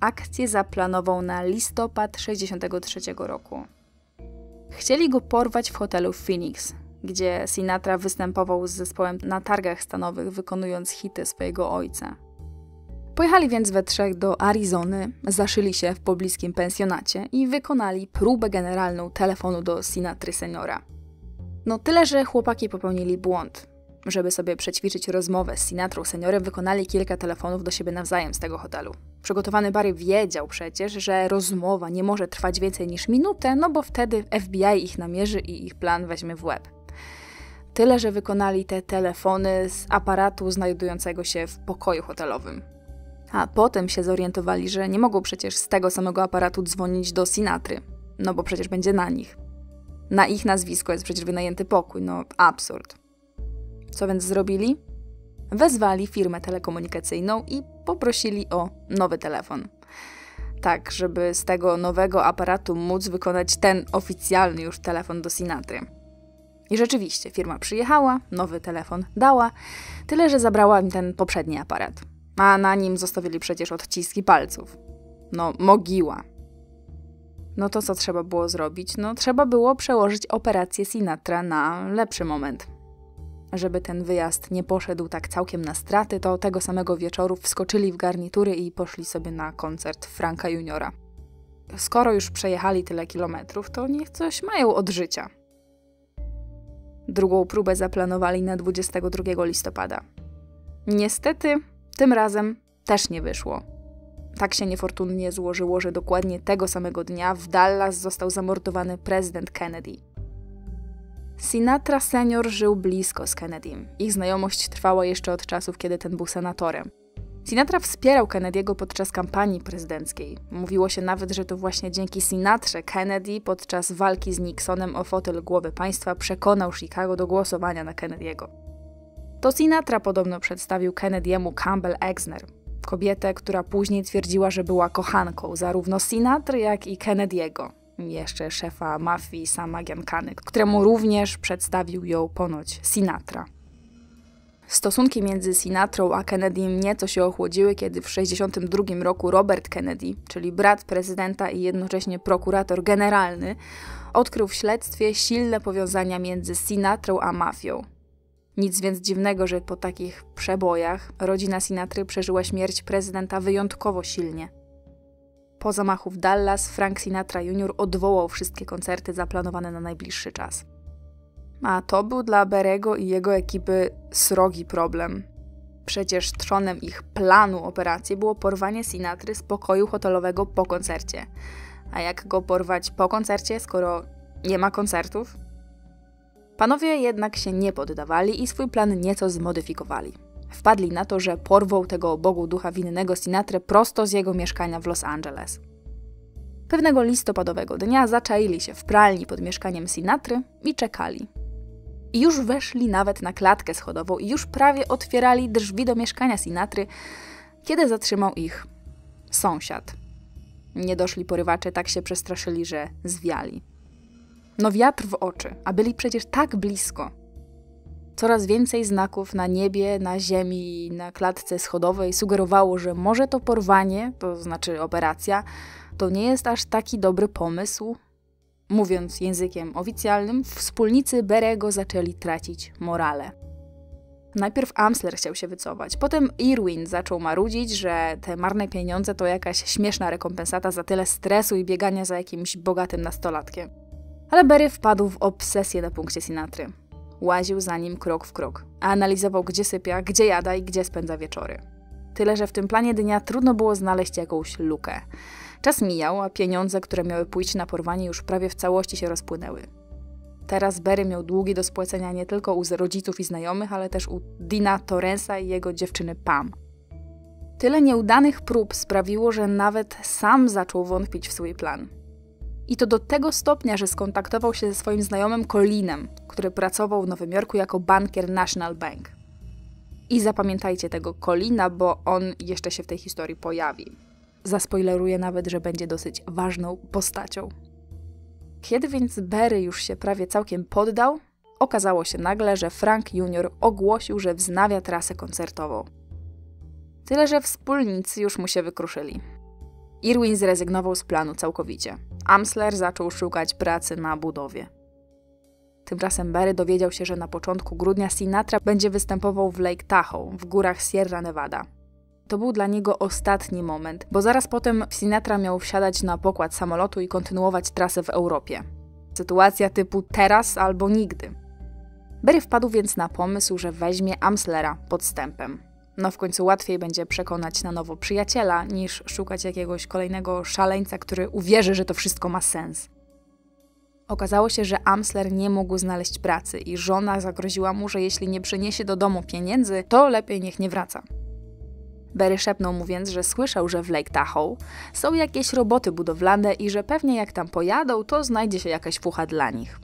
Akcję zaplanował na listopad 63 roku. Chcieli go porwać w hotelu Phoenix, gdzie Sinatra występował z zespołem na targach stanowych, wykonując hity swojego ojca. Pojechali więc we trzech do Arizony, zaszyli się w pobliskim pensjonacie i wykonali próbę generalną telefonu do Sinatry seniora. No tyle, że chłopaki popełnili błąd. Żeby sobie przećwiczyć rozmowę z Sinatrą seniorem, wykonali kilka telefonów do siebie nawzajem z tego hotelu. Przygotowany Barry wiedział przecież, że rozmowa nie może trwać więcej niż minutę, no bo wtedy FBI ich namierzy i ich plan weźmie w łeb. Tyle, że wykonali te telefony z aparatu znajdującego się w pokoju hotelowym. A potem się zorientowali, że nie mogą przecież z tego samego aparatu dzwonić do Sinatry, no bo przecież będzie na nich. Na ich nazwisko jest przecież wynajęty pokój, no absurd. Co więc zrobili? Wezwali firmę telekomunikacyjną i poprosili o nowy telefon. Tak, żeby z tego nowego aparatu móc wykonać ten oficjalny już telefon do Sinatry. I rzeczywiście, firma przyjechała, nowy telefon dała, tyle że zabrała im ten poprzedni aparat. A na nim zostawili przecież odciski palców. No, mogiła. No to co trzeba było zrobić? No, trzeba było przełożyć operację Sinatra na lepszy moment. Żeby ten wyjazd nie poszedł tak całkiem na straty, to tego samego wieczoru wskoczyli w garnitury i poszli sobie na koncert Franka Juniora. Skoro już przejechali tyle kilometrów, to niech coś mają od życia. Drugą próbę zaplanowali na 22 listopada. Niestety, tym razem też nie wyszło. Tak się niefortunnie złożyło, że dokładnie tego samego dnia w Dallas został zamordowany prezydent Kennedy. Sinatra senior żył blisko z Kennedym. Ich znajomość trwała jeszcze od czasów, kiedy ten był senatorem. Sinatra wspierał Kennedy'ego podczas kampanii prezydenckiej. Mówiło się nawet, że to właśnie dzięki Sinatrze Kennedy podczas walki z Nixonem o fotel głowy państwa przekonał Chicago do głosowania na Kennedy'ego. To Sinatra podobno przedstawił Kennedy'emu Campbell Exner, kobietę, która później twierdziła, że była kochanką zarówno Sinatry, jak i Kennedy'ego, jeszcze szefa mafii Sama Giancany, któremu również przedstawił ją ponoć Sinatra. Stosunki między Sinatrą a Kennedym nieco się ochłodziły, kiedy w 1962 roku Robert Kennedy, czyli brat prezydenta i jednocześnie prokurator generalny, odkrył w śledztwie silne powiązania między Sinatrą a mafią. Nic więc dziwnego, że po takich przebojach rodzina Sinatry przeżyła śmierć prezydenta wyjątkowo silnie. Po zamachu w Dallas Frank Sinatra Jr. odwołał wszystkie koncerty zaplanowane na najbliższy czas. A to był dla Berego i jego ekipy srogi problem. Przecież trzonem ich planu operacji było porwanie Sinatry z pokoju hotelowego po koncercie. A jak go porwać po koncercie, skoro nie ma koncertów? Panowie jednak się nie poddawali i swój plan nieco zmodyfikowali. Wpadli na to, że porwą tego bogu ducha winnego Sinatrę prosto z jego mieszkania w Los Angeles. Pewnego listopadowego dnia zaczaili się w pralni pod mieszkaniem Sinatry i czekali. I już weszli nawet na klatkę schodową i już prawie otwierali drzwi do mieszkania Sinatry, kiedy zatrzymał ich sąsiad. Niedoszli porywacze tak się przestraszyli, że zwiali. No wiatr w oczy, a byli przecież tak blisko. Coraz więcej znaków na niebie, na ziemi i na klatce schodowej sugerowało, że może to porwanie, to znaczy operacja, to nie jest aż taki dobry pomysł, Mówiąc językiem oficjalnym, wspólnicy Berego zaczęli tracić morale. Najpierw Amsler chciał się wycofać, potem Irwin zaczął marudzić, że te marne pieniądze to jakaś śmieszna rekompensata za tyle stresu i biegania za jakimś bogatym nastolatkiem. Ale Berry wpadł w obsesję na punkcie Sinatry. Łaził za nim krok w krok, a analizował gdzie sypia, gdzie jada i gdzie spędza wieczory. Tyle, że w tym planie dnia trudno było znaleźć jakąś lukę. Czas mijał, a pieniądze, które miały pójść na porwanie, już prawie w całości się rozpłynęły. Teraz Berry miał długi do spłacenia nie tylko u rodziców i znajomych, ale też u Dina Torrensa i jego dziewczyny Pam. Tyle nieudanych prób sprawiło, że nawet sam zaczął wątpić w swój plan. I to do tego stopnia, że skontaktował się ze swoim znajomym Colinem, który pracował w Nowym Jorku jako bankier National Bank. I zapamiętajcie tego Colina, bo on jeszcze się w tej historii pojawi. Zaspoileruję nawet, że będzie dosyć ważną postacią. Kiedy więc Berry już się prawie całkiem poddał, okazało się nagle, że Frank Jr. ogłosił, że wznawia trasę koncertową. Tyle, że wspólnicy już mu się wykruszyli. Irwin zrezygnował z planu całkowicie. Amsler zaczął szukać pracy na budowie. Tymczasem Berry dowiedział się, że na początku grudnia Sinatra będzie występował w Lake Tahoe, w górach Sierra Nevada. To był dla niego ostatni moment, bo zaraz potem Sinatra miał wsiadać na pokład samolotu i kontynuować trasę w Europie. Sytuacja typu teraz albo nigdy. Berry wpadł więc na pomysł, że weźmie Amslera podstępem. No w końcu łatwiej będzie przekonać na nowo przyjaciela, niż szukać jakiegoś kolejnego szaleńca, który uwierzy, że to wszystko ma sens. Okazało się, że Amsler nie mógł znaleźć pracy i żona zagroziła mu, że jeśli nie przyniesie do domu pieniędzy, to lepiej niech nie wraca. Berry szepnął mu więc, że słyszał, że w Lake Tahoe są jakieś roboty budowlane i że pewnie jak tam pojadą, to znajdzie się jakaś fucha dla nich.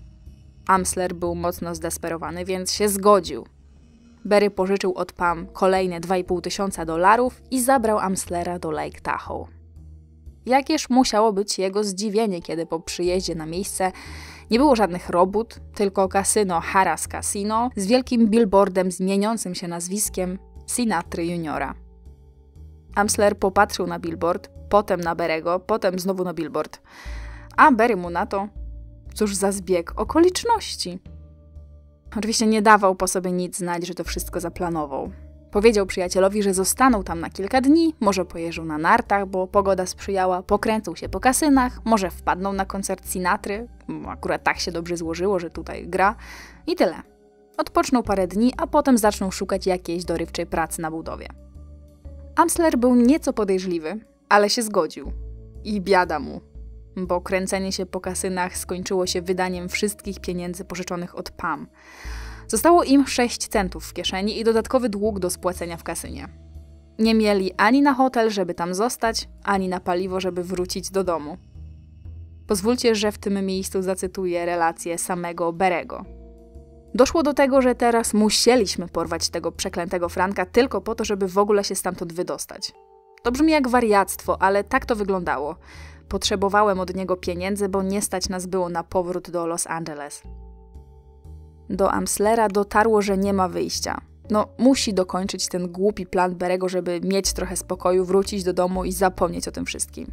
Amsler był mocno zdesperowany, więc się zgodził. Berry pożyczył od Pam kolejne 2,5 tysiąca dolarów i zabrał Amslera do Lake Tahoe. Jakież musiało być jego zdziwienie, kiedy po przyjeździe na miejsce Nie było żadnych robót, tylko kasyno Harras Casino z wielkim billboardem zmieniącym się nazwiskiem Sinatry Juniora. Amsler popatrzył na billboard, potem na Berego, potem znowu na billboard. A Berry mu na to, cóż za zbieg okoliczności. Oczywiście nie dawał po sobie nic znać, że to wszystko zaplanował. Powiedział przyjacielowi, że zostaną tam na kilka dni, może pojeżdżą na nartach, bo pogoda sprzyjała, pokręcą się po kasynach, może wpadną na koncert Sinatry, akurat tak się dobrze złożyło, że tutaj gra i tyle. Odpoczną parę dni, a potem zaczną szukać jakiejś dorywczej pracy na budowie. Amsler był nieco podejrzliwy, ale się zgodził. I biada mu, bo kręcenie się po kasynach skończyło się wydaniem wszystkich pieniędzy pożyczonych od Pam. Zostało im 6 centów w kieszeni i dodatkowy dług do spłacenia w kasynie. Nie mieli ani na hotel, żeby tam zostać, ani na paliwo, żeby wrócić do domu. Pozwólcie, że w tym miejscu zacytuję relację samego Berego. Doszło do tego, że teraz musieliśmy porwać tego przeklętego Franka tylko po to, żeby w ogóle się stamtąd wydostać. To brzmi jak wariactwo, ale tak to wyglądało. Potrzebowałem od niego pieniędzy, bo nie stać nas było na powrót do Los Angeles. Do Amslera dotarło, że nie ma wyjścia. No, musi dokończyć ten głupi plan Berego, żeby mieć trochę spokoju, wrócić do domu i zapomnieć o tym wszystkim.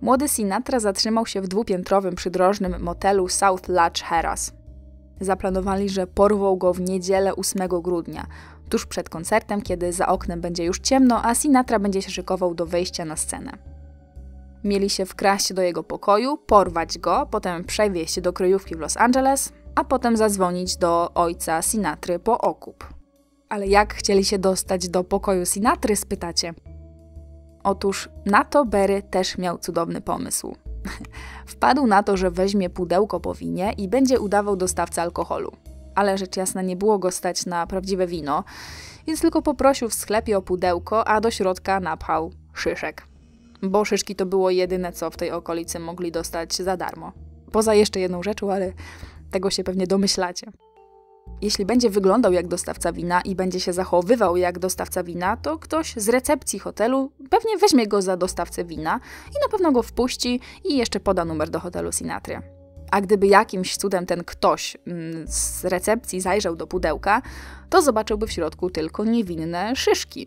Młody Sinatra zatrzymał się w dwupiętrowym przydrożnym motelu South Lodge Harras. Zaplanowali, że porwą go w niedzielę 8 grudnia, tuż przed koncertem, kiedy za oknem będzie już ciemno, a Sinatra będzie się szykował do wejścia na scenę. Mieli się wkraść do jego pokoju, porwać go, potem przewieźć do kryjówki w Los Angeles, a potem zadzwonić do ojca Sinatry po okup. Ale jak chcieli się dostać do pokoju Sinatry, spytacie? Otóż na to Berry też miał cudowny pomysł. Wpadł na to, że weźmie pudełko po winie i będzie udawał dostawcę alkoholu. Ale rzecz jasna nie było go stać na prawdziwe wino, więc tylko poprosił w sklepie o pudełko, a do środka napchał szyszek. Bo szyszki to było jedyne, co w tej okolicy mogli dostać za darmo. Poza jeszcze jedną rzeczą, ale tego się pewnie domyślacie. Jeśli będzie wyglądał jak dostawca wina i będzie się zachowywał jak dostawca wina, to ktoś z recepcji hotelu pewnie weźmie go za dostawcę wina i na pewno go wpuści i jeszcze poda numer do hotelu Sinatry. A gdyby jakimś cudem ten ktoś mm, z recepcji zajrzał do pudełka, to zobaczyłby w środku tylko niewinne szyszki.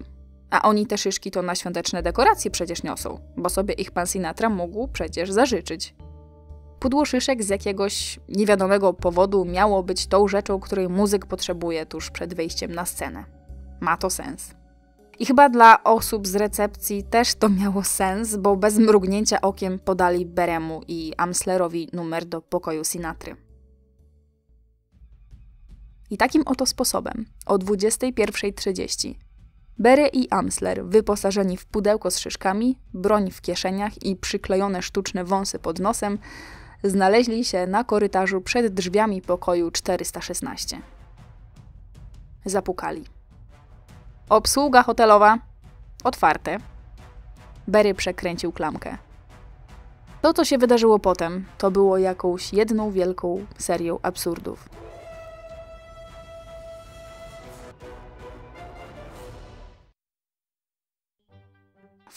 A oni te szyszki to na świąteczne dekoracje przecież niosą, bo sobie ich pan Sinatra mógł przecież zażyczyć. Pudło szyszek z jakiegoś niewiadomego powodu miało być tą rzeczą, której muzyk potrzebuje tuż przed wejściem na scenę. Ma to sens. I chyba dla osób z recepcji też to miało sens, bo bez mrugnięcia okiem podali Beremu i Amslerowi numer do pokoju Sinatry. I takim oto sposobem o 21.30 Bere i Amsler, wyposażeni w pudełko z szyszkami, broń w kieszeniach i przyklejone sztuczne wąsy pod nosem, znaleźli się na korytarzu przed drzwiami pokoju 416. Zapukali. Obsługa hotelowa. Otwarte. Berry przekręcił klamkę. To, co się wydarzyło potem, to było jakąś jedną wielką serią absurdów.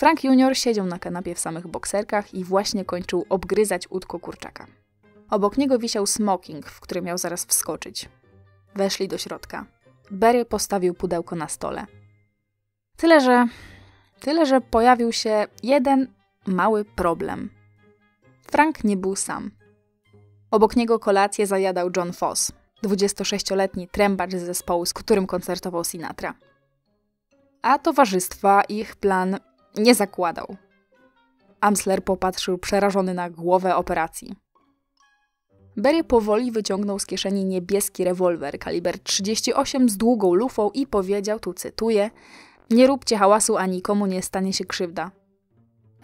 Frank Junior siedział na kanapie w samych bokserkach i właśnie kończył obgryzać łódko kurczaka. Obok niego wisiał smoking, w który miał zaraz wskoczyć. Weszli do środka. Berry postawił pudełko na stole. Tyle, że. Tyle, że pojawił się jeden mały problem. Frank nie był sam. Obok niego kolację zajadał John Foss, 26-letni trębacz z zespołu, z którym koncertował Sinatra. A towarzystwa ich plan nie zakładał. Amsler popatrzył przerażony na głowę operacji. Berry powoli wyciągnął z kieszeni niebieski rewolwer kaliber 38 z długą lufą i powiedział, tu cytuję, nie róbcie hałasu, a nikomu nie stanie się krzywda.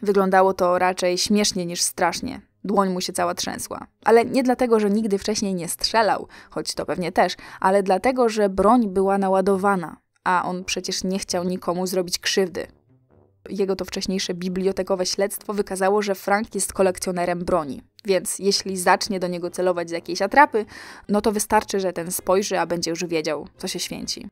Wyglądało to raczej śmiesznie niż strasznie. Dłoń mu się cała trzęsła. Ale nie dlatego, że nigdy wcześniej nie strzelał, choć to pewnie też, ale dlatego, że broń była naładowana, a on przecież nie chciał nikomu zrobić krzywdy. Jego to wcześniejsze bibliotekowe śledztwo wykazało, że Frank jest kolekcjonerem broni. Więc jeśli zacznie do niego celować z jakiejś atrapy, no to wystarczy, że ten spojrzy, a będzie już wiedział, co się święci.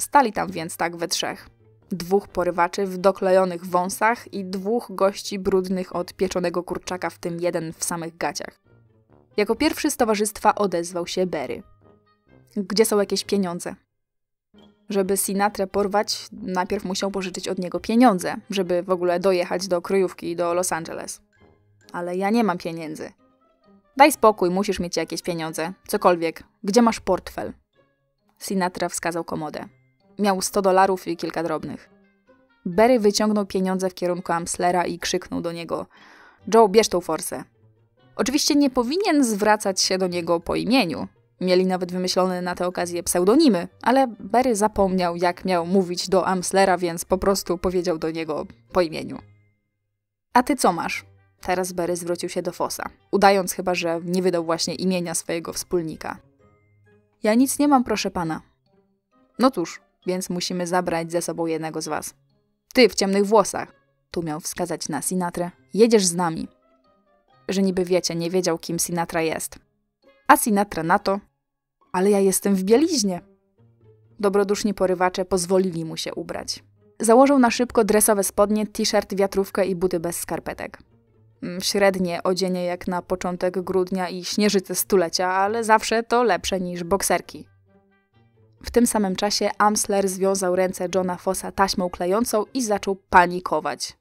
Stali tam więc tak we trzech. Dwóch porywaczy w doklejonych wąsach i dwóch gości brudnych od pieczonego kurczaka, w tym jeden w samych gaciach. Jako pierwszy z towarzystwa odezwał się Berry. Gdzie są jakieś pieniądze? Żeby Sinatrę porwać, najpierw musiał pożyczyć od niego pieniądze, żeby w ogóle dojechać do kryjówki do Los Angeles. Ale ja nie mam pieniędzy. Daj spokój, musisz mieć jakieś pieniądze. Cokolwiek. Gdzie masz portfel? Sinatra wskazał komodę. Miał 100 dolarów i kilka drobnych. Berry wyciągnął pieniądze w kierunku Amslera i krzyknął do niego: Joe, bierz tą forsę. Oczywiście nie powinien zwracać się do niego po imieniu. Mieli nawet wymyślone na tę okazję pseudonimy, ale Berry zapomniał, jak miał mówić do Amslera, więc po prostu powiedział do niego po imieniu. A ty co masz? Teraz Berry zwrócił się do Fosa, udając chyba, że nie wydał właśnie imienia swojego wspólnika. Ja nic nie mam, proszę pana. No cóż, więc musimy zabrać ze sobą jednego z was. Ty w ciemnych włosach, tu miał wskazać na Sinatrę, jedziesz z nami. Że niby wiecie, nie wiedział, kim Sinatra jest. A Sinatra na to, ale ja jestem w bieliźnie. Dobroduszni porywacze pozwolili mu się ubrać. Założył na szybko dresowe spodnie, t-shirt, wiatrówkę i buty bez skarpetek. Mm, średnie odzienie jak na początek grudnia i śnieżyce stulecia, ale zawsze to lepsze niż bokserki. W tym samym czasie Amsler związał ręce Johna Fossa taśmą klejącą i zaczął panikować.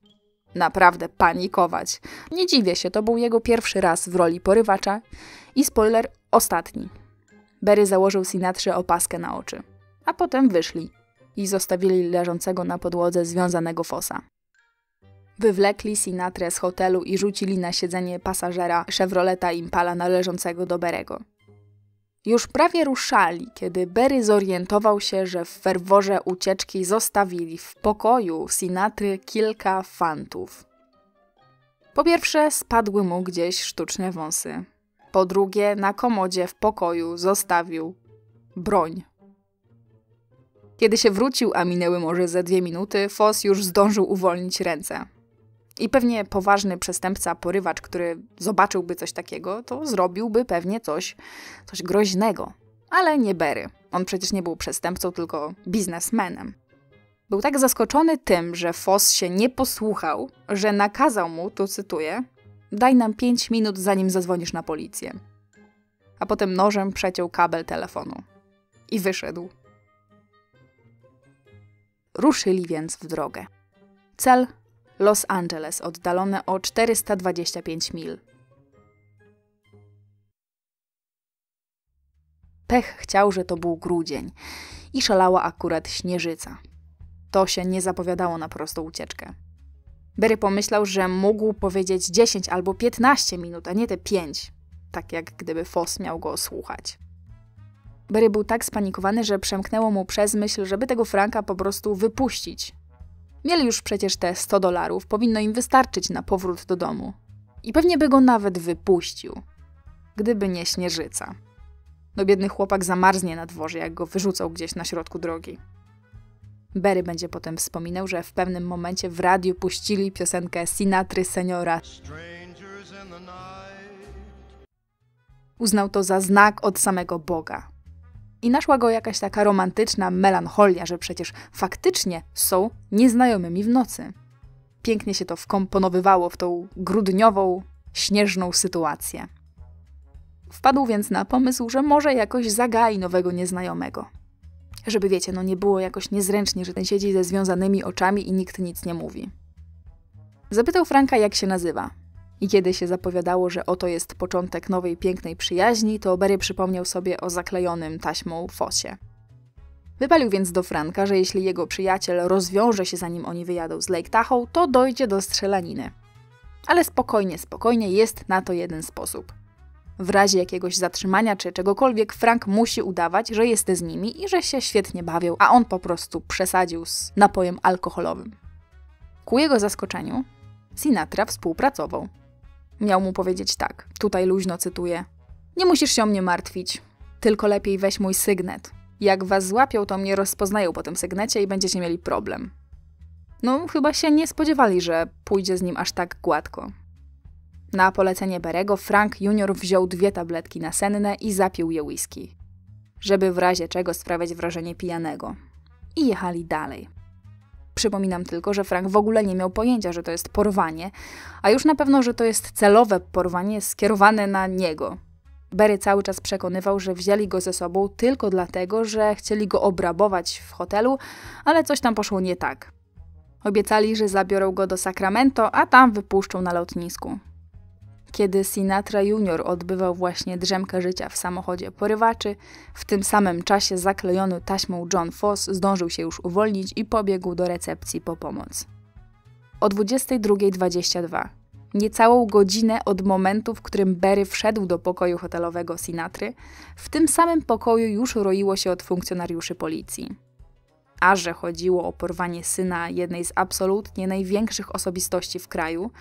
Naprawdę panikować. Nie dziwię się, to był jego pierwszy raz w roli porywacza i spoiler ostatni. Berry założył Sinatrze opaskę na oczy, a potem wyszli i zostawili leżącego na podłodze związanego Fossa. Wywlekli Sinatrę z hotelu i rzucili na siedzenie pasażera Chevroleta Impala należącego do Berego. Już prawie ruszali, kiedy Berry zorientował się, że w ferworze ucieczki zostawili w pokoju Sinatry kilka fantów. Po pierwsze, spadły mu gdzieś sztuczne wąsy. Po drugie, na komodzie w pokoju zostawił broń. Kiedy się wrócił, a minęły może ze dwie minuty, Foss już zdążył uwolnić ręce. I pewnie poważny przestępca, porywacz, który zobaczyłby coś takiego, to zrobiłby pewnie coś, coś groźnego. Ale nie Berry. On przecież nie był przestępcą, tylko biznesmenem. Był tak zaskoczony tym, że Foss się nie posłuchał, że nakazał mu, tu cytuję, daj nam pięć minut, zanim zadzwonisz na policję. A potem nożem przeciął kabel telefonu. I wyszedł. Ruszyli więc w drogę. Cel Los Angeles, oddalone o 425 mil. Pech chciał, że to był grudzień i szalała akurat śnieżyca. To się nie zapowiadało na prostą ucieczkę. Berry pomyślał, że mógł powiedzieć 10 albo 15 minut, a nie te 5, tak jak gdyby Foss miał go słuchać. Berry był tak spanikowany, że przemknęło mu przez myśl, żeby tego Franka po prostu wypuścić, Mieli już przecież te 100 dolarów, powinno im wystarczyć na powrót do domu. I pewnie by go nawet wypuścił, gdyby nie śnieżyca. No biedny chłopak zamarznie na dworze, jak go wyrzucał gdzieś na środku drogi. Berry będzie potem wspominał, że w pewnym momencie w radiu puścili piosenkę Sinatry Seniora. Uznał to za znak od samego Boga. I naszła go jakaś taka romantyczna melancholia, że przecież faktycznie są nieznajomymi w nocy. Pięknie się to wkomponowywało w tą grudniową, śnieżną sytuację. Wpadł więc na pomysł, że może jakoś zagai nowego nieznajomego. Żeby wiecie, no nie było jakoś niezręcznie, że ten siedzi ze związanymi oczami i nikt nic nie mówi. Zapytał Franka, jak się nazywa. I kiedy się zapowiadało, że oto jest początek nowej pięknej przyjaźni, to Berry przypomniał sobie o zaklejonym taśmą fosie. Wypalił więc do Franka, że jeśli jego przyjaciel rozwiąże się zanim oni wyjadą z Lake Tahoe, to dojdzie do strzelaniny. Ale spokojnie, spokojnie, jest na to jeden sposób. W razie jakiegoś zatrzymania czy czegokolwiek, Frank musi udawać, że jest z nimi i że się świetnie bawią, a on po prostu przesadził z napojem alkoholowym. Ku jego zaskoczeniu, Sinatra współpracował. Miał mu powiedzieć tak, tutaj luźno cytuję. Nie musisz się o mnie martwić, tylko lepiej weź mój sygnet. Jak was złapią, to mnie rozpoznają po tym sygnecie i będziecie mieli problem. No, chyba się nie spodziewali, że pójdzie z nim aż tak gładko. Na polecenie Berego Frank Junior wziął dwie tabletki nasenne i zapił je whisky, żeby w razie czego sprawiać wrażenie pijanego. I jechali dalej. Przypominam tylko, że Frank w ogóle nie miał pojęcia, że to jest porwanie, a już na pewno, że to jest celowe porwanie skierowane na niego. Berry cały czas przekonywał, że wzięli go ze sobą tylko dlatego, że chcieli go obrabować w hotelu, ale coś tam poszło nie tak. Obiecali, że zabiorą go do Sacramento, a tam wypuszczą na lotnisku. Kiedy Sinatra Junior odbywał właśnie drzemkę życia w samochodzie porywaczy, w tym samym czasie zaklejony taśmą John Foss zdążył się już uwolnić i pobiegł do recepcji po pomoc. O 22.22 niecałą godzinę od momentu, w którym Berry wszedł do pokoju hotelowego Sinatry, w tym samym pokoju już roiło się od funkcjonariuszy policji. A że chodziło o porwanie syna jednej z absolutnie największych osobistości w kraju,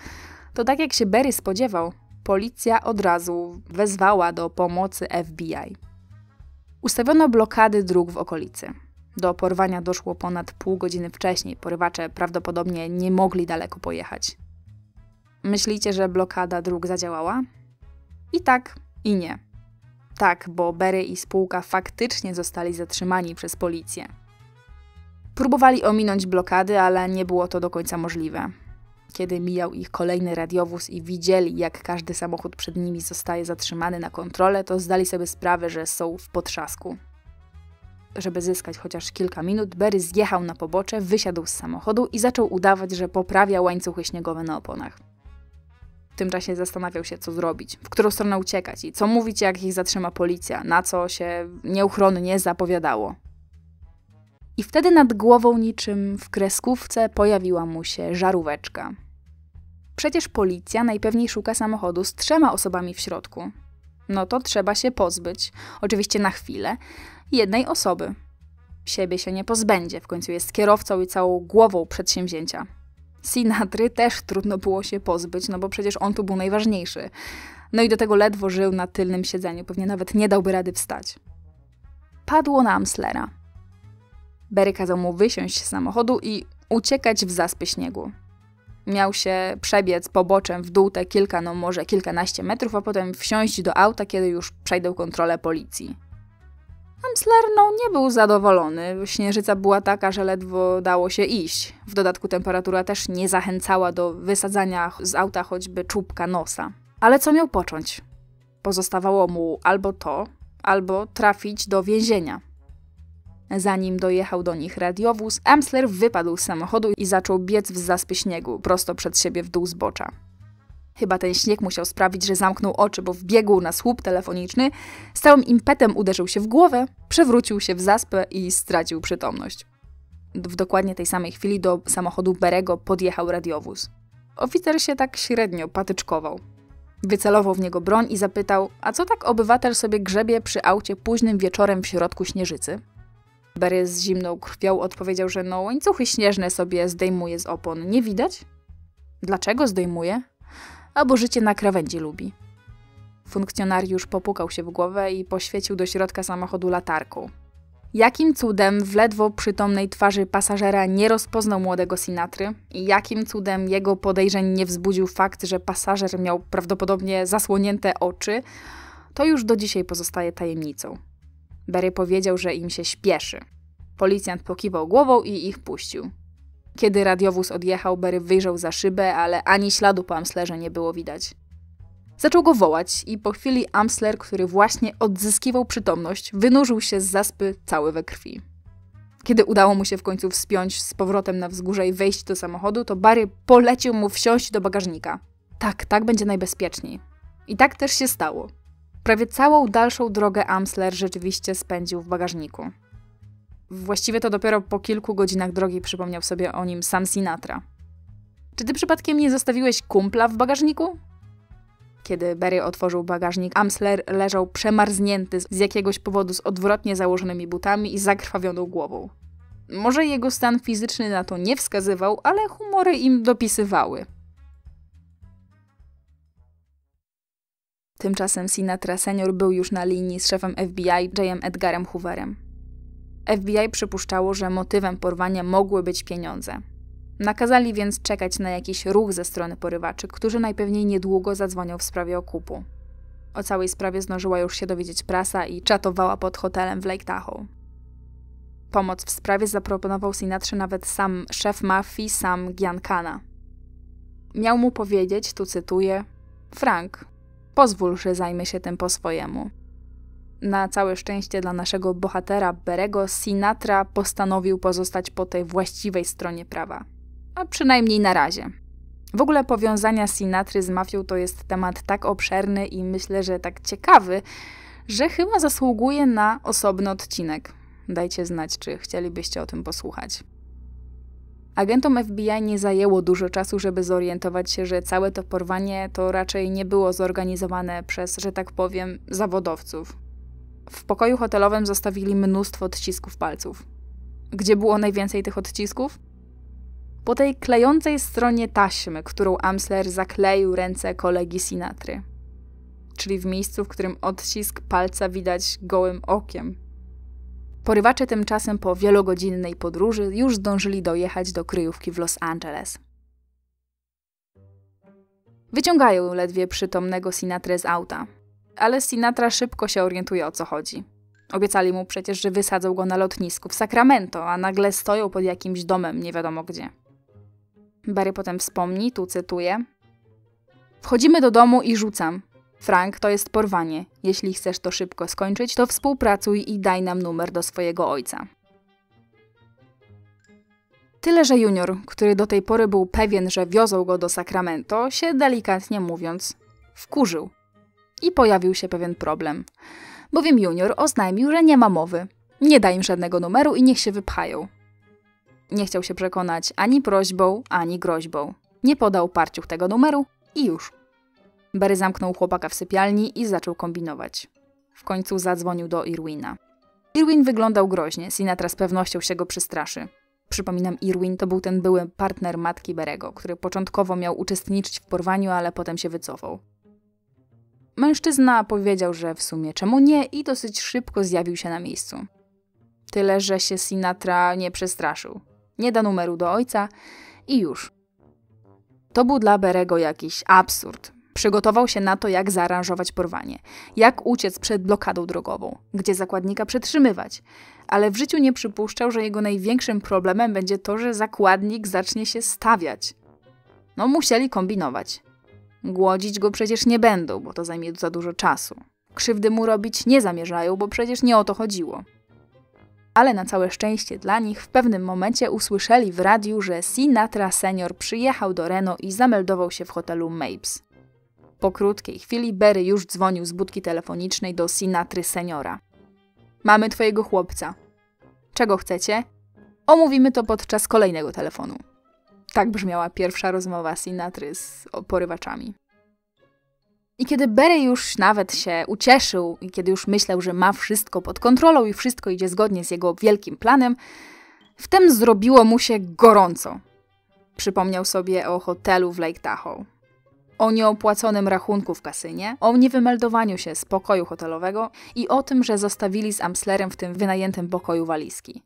to tak jak się Berry spodziewał, policja od razu wezwała do pomocy FBI. Ustawiono blokady dróg w okolicy. Do porwania doszło ponad pół godziny wcześniej. Porywacze prawdopodobnie nie mogli daleko pojechać. Myślicie, że blokada dróg zadziałała? I tak, i nie. Tak, bo Berry i spółka faktycznie zostali zatrzymani przez policję. Próbowali ominąć blokady, ale nie było to do końca możliwe. Kiedy mijał ich kolejny radiowóz i widzieli, jak każdy samochód przed nimi zostaje zatrzymany na kontrolę, to zdali sobie sprawę, że są w potrzasku. Żeby zyskać chociaż kilka minut, Berry zjechał na pobocze, wysiadł z samochodu i zaczął udawać, że poprawia łańcuchy śniegowe na oponach. W tym czasie zastanawiał się, co zrobić, w którą stronę uciekać i co mówić, jak ich zatrzyma policja, na co się nieuchronnie zapowiadało. I wtedy nad głową, niczym w kreskówce, pojawiła mu się żaróweczka. Przecież policja najpewniej szuka samochodu z trzema osobami w środku. No to trzeba się pozbyć, oczywiście na chwilę, jednej osoby. Siebie się nie pozbędzie, w końcu jest kierowcą i całą głową przedsięwzięcia. Sinatry też trudno było się pozbyć, no bo przecież on tu był najważniejszy. No i do tego ledwo żył na tylnym siedzeniu, pewnie nawet nie dałby rady wstać. Padło na Amslera. Berry kazał mu wysiąść z samochodu i uciekać w zaspy śniegu. Miał się przebiec poboczem w dół te kilka, no może kilkanaście metrów, a potem wsiąść do auta, kiedy już przejdą kontrolę policji. Amsler no, nie był zadowolony. Śnieżyca była taka, że ledwo dało się iść. W dodatku temperatura też nie zachęcała do wysadzania z auta choćby czubka nosa. Ale co miał począć? Pozostawało mu albo to, albo trafić do więzienia. Zanim dojechał do nich radiowóz, Amsler wypadł z samochodu i zaczął biec w zaspy śniegu, prosto przed siebie w dół zbocza. Chyba ten śnieg musiał sprawić, że zamknął oczy, bo wbiegł na słup telefoniczny, z całym impetem uderzył się w głowę, przewrócił się w zaspę i stracił przytomność. W dokładnie tej samej chwili do samochodu Berego podjechał radiowóz. Oficer się tak średnio patyczkował. Wycelował w niego broń i zapytał, a co tak obywatel sobie grzebie przy aucie późnym wieczorem w środku śnieżycy? Berry z zimną krwią odpowiedział, że no łańcuchy śnieżne sobie zdejmuje z opon. Nie widać? Dlaczego zdejmuje? albo życie na krawędzi lubi. Funkcjonariusz popukał się w głowę i poświecił do środka samochodu latarką. Jakim cudem w ledwo przytomnej twarzy pasażera nie rozpoznał młodego Sinatry i jakim cudem jego podejrzeń nie wzbudził fakt, że pasażer miał prawdopodobnie zasłonięte oczy, to już do dzisiaj pozostaje tajemnicą. Berry powiedział, że im się śpieszy. Policjant pokiwał głową i ich puścił. Kiedy radiowóz odjechał, Berry wyjrzał za szybę, ale ani śladu po Amslerze nie było widać. Zaczął go wołać i po chwili Amsler, który właśnie odzyskiwał przytomność, wynurzył się z zaspy cały we krwi. Kiedy udało mu się w końcu wspiąć z powrotem na wzgórze i wejść do samochodu, to Barry polecił mu wsiąść do bagażnika. Tak, tak będzie najbezpieczniej. I tak też się stało. Prawie całą dalszą drogę Amsler rzeczywiście spędził w bagażniku. Właściwie to dopiero po kilku godzinach drogi przypomniał sobie o nim sam Sinatra. Czy ty przypadkiem nie zostawiłeś kumpla w bagażniku? Kiedy Berry otworzył bagażnik, Amsler leżał przemarznięty z jakiegoś powodu z odwrotnie założonymi butami i zakrwawioną głową. Może jego stan fizyczny na to nie wskazywał, ale humory im dopisywały. Tymczasem Sinatra senior był już na linii z szefem FBI J.M. Edgarem Hooverem. FBI przypuszczało, że motywem porwania mogły być pieniądze. Nakazali więc czekać na jakiś ruch ze strony porywaczy, którzy najpewniej niedługo zadzwonią w sprawie okupu. O całej sprawie zdążyła już się dowiedzieć prasa i czatowała pod hotelem w Lake Tahoe. Pomoc w sprawie zaproponował Sinatrze nawet sam szef mafii, sam Giancana. Miał mu powiedzieć, tu cytuję, Frank, pozwól, że zajmę się tym po swojemu. Na całe szczęście dla naszego bohatera Berego, Sinatra postanowił pozostać po tej właściwej stronie prawa. A przynajmniej na razie. W ogóle powiązania Sinatry z mafią to jest temat tak obszerny i myślę, że tak ciekawy, że chyba zasługuje na osobny odcinek. Dajcie znać, czy chcielibyście o tym posłuchać. Agentom FBI nie zajęło dużo czasu, żeby zorientować się, że całe to porwanie to raczej nie było zorganizowane przez, że tak powiem, zawodowców. W pokoju hotelowym zostawili mnóstwo odcisków palców. Gdzie było najwięcej tych odcisków? Po tej klejącej stronie taśmy, którą Amsler zakleił ręce kolegi Sinatry. Czyli w miejscu, w którym odcisk palca widać gołym okiem. Porywacze tymczasem po wielogodzinnej podróży już zdążyli dojechać do kryjówki w Los Angeles. Wyciągają ledwie przytomnego Sinatra z auta, ale Sinatra szybko się orientuje o co chodzi. Obiecali mu przecież, że wysadzą go na lotnisku w Sacramento, a nagle stoją pod jakimś domem nie wiadomo gdzie. Barry potem wspomni, tu cytuję: Wchodzimy do domu i rzucam. Frank, to jest porwanie. Jeśli chcesz to szybko skończyć, to współpracuj i daj nam numer do swojego ojca. Tyle, że junior, który do tej pory był pewien, że wiozą go do Sacramento, się delikatnie mówiąc wkurzył. I pojawił się pewien problem. Bowiem junior oznajmił, że nie ma mowy. Nie da im żadnego numeru i niech się wypchają. Nie chciał się przekonać ani prośbą, ani groźbą. Nie podał parciuch tego numeru i już. Barry zamknął chłopaka w sypialni i zaczął kombinować. W końcu zadzwonił do Irwina. Irwin wyglądał groźnie, Sinatra z pewnością się go przestraszy. Przypominam, Irwin to był ten były partner matki Berego, który początkowo miał uczestniczyć w porwaniu, ale potem się wycofał. Mężczyzna powiedział, że w sumie czemu nie i dosyć szybko zjawił się na miejscu. Tyle, że się Sinatra nie przestraszył. Nie da numeru do ojca i już. To był dla Berego jakiś absurd. Przygotował się na to, jak zaaranżować porwanie, jak uciec przed blokadą drogową, gdzie zakładnika przetrzymywać, ale w życiu nie przypuszczał, że jego największym problemem będzie to, że zakładnik zacznie się stawiać. No, musieli kombinować. Głodzić go przecież nie będą, bo to zajmie za dużo czasu. Krzywdy mu robić nie zamierzają, bo przecież nie o to chodziło. Ale na całe szczęście dla nich w pewnym momencie usłyszeli w radiu, że Sinatra senior przyjechał do Reno i zameldował się w hotelu Mapes. Po krótkiej chwili Berry już dzwonił z budki telefonicznej do Sinatry seniora. Mamy twojego chłopca. Czego chcecie? Omówimy to podczas kolejnego telefonu. Tak brzmiała pierwsza rozmowa Sinatry z porywaczami. I kiedy Berry już nawet się ucieszył i kiedy już myślał, że ma wszystko pod kontrolą i wszystko idzie zgodnie z jego wielkim planem, wtem zrobiło mu się gorąco. Przypomniał sobie o hotelu w Lake Tahoe o nieopłaconym rachunku w kasynie, o niewymeldowaniu się z pokoju hotelowego i o tym, że zostawili z Amslerem w tym wynajętym pokoju walizki.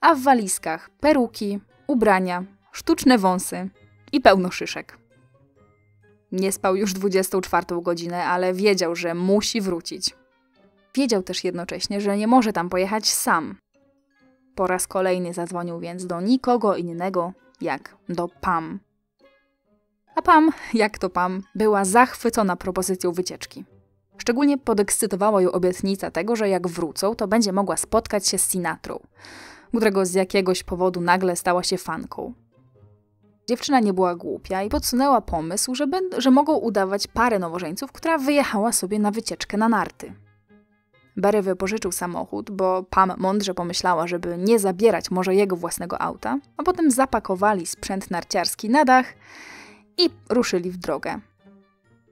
A w walizkach peruki, ubrania, sztuczne wąsy i pełno szyszek. Nie spał już 24 godzinę, ale wiedział, że musi wrócić. Wiedział też jednocześnie, że nie może tam pojechać sam. Po raz kolejny zadzwonił więc do nikogo innego jak do Pam. A Pam, jak to Pam, była zachwycona propozycją wycieczki. Szczególnie podekscytowała ją obietnica tego, że jak wrócą, to będzie mogła spotkać się z Sinatrą, którego z jakiegoś powodu nagle stała się fanką. Dziewczyna nie była głupia i podsunęła pomysł, że, że mogą udawać parę nowożeńców, która wyjechała sobie na wycieczkę na narty. Barry wypożyczył samochód, bo Pam mądrze pomyślała, żeby nie zabierać może jego własnego auta, a potem zapakowali sprzęt narciarski na dach i ruszyli w drogę.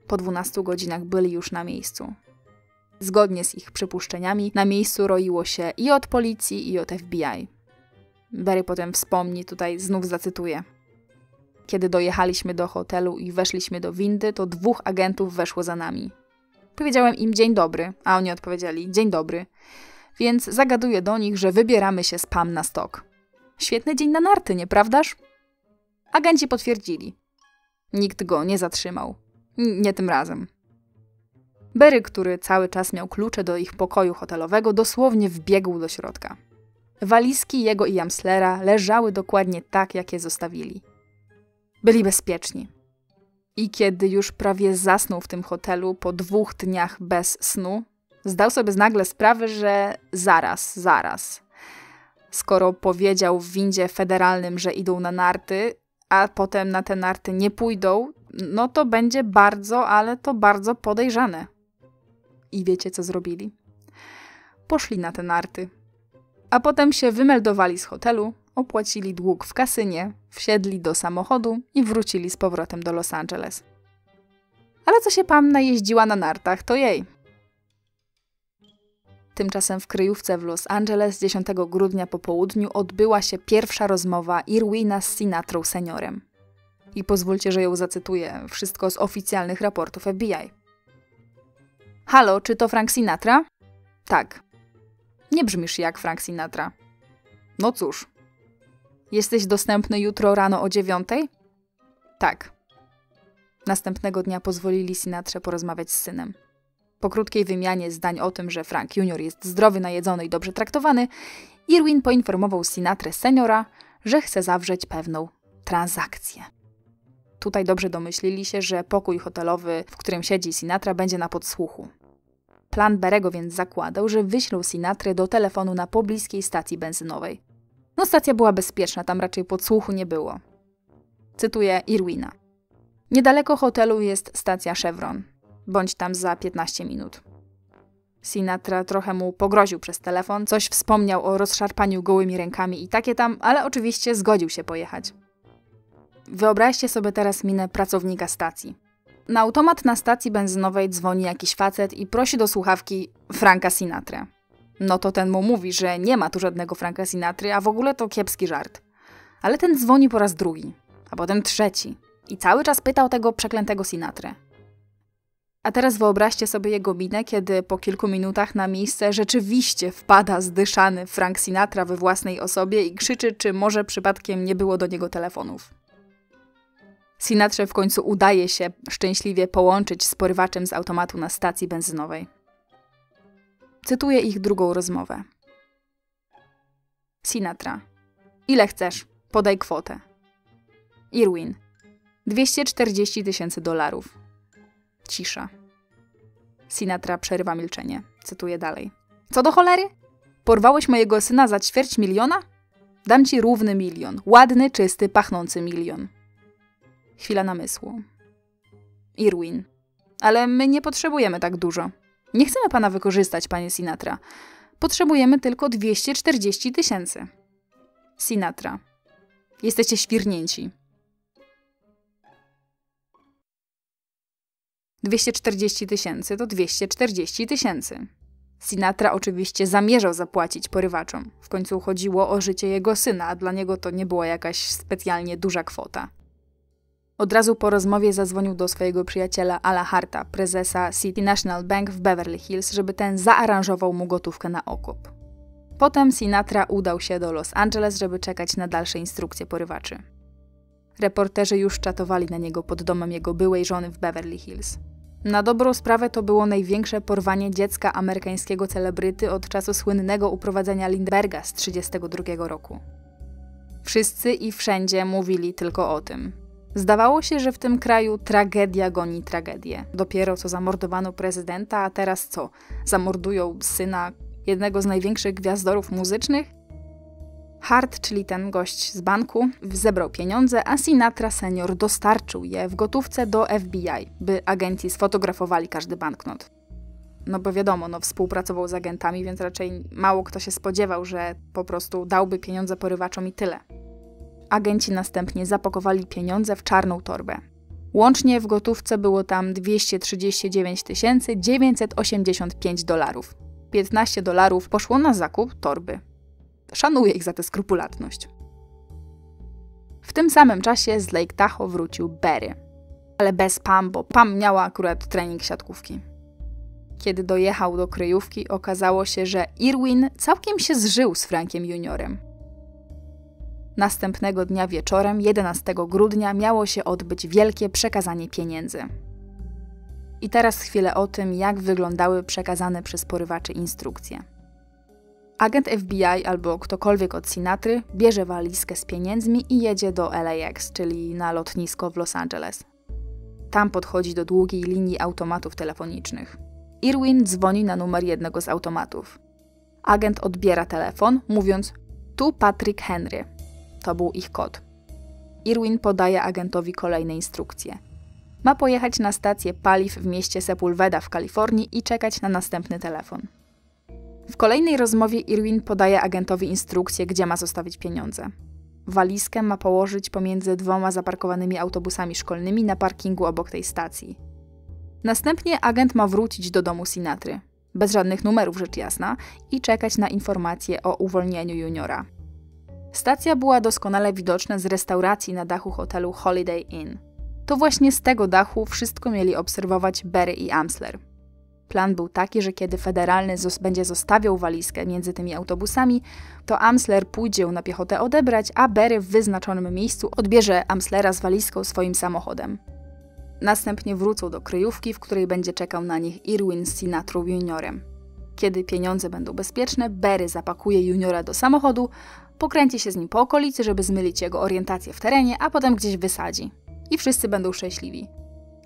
Po 12 godzinach byli już na miejscu. Zgodnie z ich przypuszczeniami, na miejscu roiło się i od policji, i od FBI. Barry potem wspomni, tutaj znów zacytuję. Kiedy dojechaliśmy do hotelu i weszliśmy do windy, to dwóch agentów weszło za nami. Powiedziałem im dzień dobry, a oni odpowiedzieli dzień dobry, więc zagaduję do nich, że wybieramy się z Pam na stok. Świetny dzień na narty, nieprawdaż? Agenci potwierdzili. Nikt go nie zatrzymał. Nie tym razem. Berry, który cały czas miał klucze do ich pokoju hotelowego, dosłownie wbiegł do środka. Walizki jego i Jamslera leżały dokładnie tak, jak je zostawili. Byli bezpieczni. I kiedy już prawie zasnął w tym hotelu po dwóch dniach bez snu, zdał sobie nagle sprawę, że zaraz, zaraz. Skoro powiedział w windzie federalnym, że idą na narty, a potem na te narty nie pójdą, no to będzie bardzo, ale to bardzo podejrzane. I wiecie, co zrobili? Poszli na te narty. A potem się wymeldowali z hotelu, opłacili dług w kasynie, wsiedli do samochodu i wrócili z powrotem do Los Angeles. Ale co się panna jeździła na nartach, to jej. Tymczasem w kryjówce w Los Angeles 10 grudnia po południu odbyła się pierwsza rozmowa Irwina z Sinatrą seniorem. I pozwólcie, że ją zacytuję, wszystko z oficjalnych raportów FBI. Halo, czy to Frank Sinatra? Tak. Nie brzmisz jak Frank Sinatra. No cóż. Jesteś dostępny jutro rano o dziewiątej? Tak. Następnego dnia pozwolili Sinatrze porozmawiać z synem. Po krótkiej wymianie zdań o tym, że Frank Junior jest zdrowy, najedzony i dobrze traktowany, Irwin poinformował Sinatrę seniora, że chce zawrzeć pewną transakcję. Tutaj dobrze domyślili się, że pokój hotelowy, w którym siedzi Sinatra, będzie na podsłuchu. Plan Berego więc zakładał, że wyślą Sinatrę do telefonu na pobliskiej stacji benzynowej. No stacja była bezpieczna, tam raczej podsłuchu nie było. Cytuję Irwina. Niedaleko hotelu jest stacja Chevron. Bądź tam za 15 minut. Sinatra trochę mu pogroził przez telefon, coś wspomniał o rozszarpaniu gołymi rękami i takie tam, ale oczywiście zgodził się pojechać. Wyobraźcie sobie teraz minę pracownika stacji. Na automat na stacji benzynowej dzwoni jakiś facet i prosi do słuchawki Franka Sinatra. No to ten mu mówi, że nie ma tu żadnego Franka Sinatry, a w ogóle to kiepski żart. Ale ten dzwoni po raz drugi, a potem trzeci. I cały czas pytał tego przeklętego Sinatrę. A teraz wyobraźcie sobie jego minę, kiedy po kilku minutach na miejsce rzeczywiście wpada zdyszany Frank Sinatra we własnej osobie i krzyczy, czy może przypadkiem nie było do niego telefonów. Sinatrze w końcu udaje się szczęśliwie połączyć z porywaczem z automatu na stacji benzynowej. Cytuję ich drugą rozmowę. Sinatra. Ile chcesz? Podaj kwotę. Irwin. 240 tysięcy dolarów. Cisza. Sinatra przerywa milczenie. Cytuję dalej. Co do cholery? Porwałeś mojego syna za ćwierć miliona? Dam ci równy milion. Ładny, czysty, pachnący milion. Chwila namysłu. Irwin. Ale my nie potrzebujemy tak dużo. Nie chcemy pana wykorzystać, panie Sinatra. Potrzebujemy tylko 240 tysięcy. Sinatra. Jesteście świrnięci. 240 tysięcy to 240 tysięcy. Sinatra oczywiście zamierzał zapłacić porywaczom. W końcu chodziło o życie jego syna, a dla niego to nie była jakaś specjalnie duża kwota. Od razu po rozmowie zadzwonił do swojego przyjaciela Ala Harta, prezesa City National Bank w Beverly Hills, żeby ten zaaranżował mu gotówkę na okup. Potem Sinatra udał się do Los Angeles, żeby czekać na dalsze instrukcje porywaczy. Reporterzy już czatowali na niego pod domem jego byłej żony w Beverly Hills. Na dobrą sprawę to było największe porwanie dziecka amerykańskiego celebryty od czasu słynnego uprowadzenia Lindberga z 1932 roku. Wszyscy i wszędzie mówili tylko o tym. Zdawało się, że w tym kraju tragedia goni tragedię. Dopiero co zamordowano prezydenta, a teraz co? Zamordują syna jednego z największych gwiazdorów muzycznych? Hart, czyli ten gość z banku, zebrał pieniądze, a Sinatra senior dostarczył je w gotówce do FBI, by agenci sfotografowali każdy banknot. No bo wiadomo, no współpracował z agentami, więc raczej mało kto się spodziewał, że po prostu dałby pieniądze porywaczom i tyle. Agenci następnie zapakowali pieniądze w czarną torbę. Łącznie w gotówce było tam 239 985 dolarów. 15 dolarów poszło na zakup torby. Szanuję ich za tę skrupulatność. W tym samym czasie z Lake Tahoe wrócił Barry. Ale bez Pam, bo Pam miała akurat trening siatkówki. Kiedy dojechał do kryjówki, okazało się, że Irwin całkiem się zżył z Frankiem Juniorem. Następnego dnia wieczorem, 11 grudnia, miało się odbyć wielkie przekazanie pieniędzy. I teraz chwilę o tym, jak wyglądały przekazane przez porywaczy instrukcje. Agent FBI albo ktokolwiek od Sinatry bierze walizkę z pieniędzmi i jedzie do LAX, czyli na lotnisko w Los Angeles. tam podchodzi do długiej linii automatów telefonicznych. Irwin dzwoni na numer jednego z automatów. Agent odbiera telefon, mówiąc: Tu Patrick Henry. To był ich kod. Irwin podaje agentowi kolejne instrukcje. Ma pojechać na stację paliw w mieście Sepulveda w Kalifornii i czekać na następny telefon. W kolejnej rozmowie Irwin podaje agentowi instrukcję, gdzie ma zostawić pieniądze. Walizkę ma położyć pomiędzy dwoma zaparkowanymi autobusami szkolnymi na parkingu obok tej stacji. Następnie agent ma wrócić do domu Sinatry, bez żadnych numerów rzecz jasna, i czekać na informacje o uwolnieniu juniora. Stacja była doskonale widoczna z restauracji na dachu hotelu Holiday Inn. To właśnie z tego dachu wszystko mieli obserwować Berry i Amsler. Plan był taki, że kiedy federalny zos będzie zostawiał walizkę między tymi autobusami, to Amsler pójdzie ją na piechotę odebrać, a Berry w wyznaczonym miejscu odbierze Amslera z walizką swoim samochodem. Następnie wrócą do kryjówki, w której będzie czekał na nich Irwin z Sinatrą juniorem. Kiedy pieniądze będą bezpieczne, Berry zapakuje juniora do samochodu, pokręci się z nim po okolicy, żeby zmylić jego orientację w terenie, a potem gdzieś wysadzi. I wszyscy będą szczęśliwi.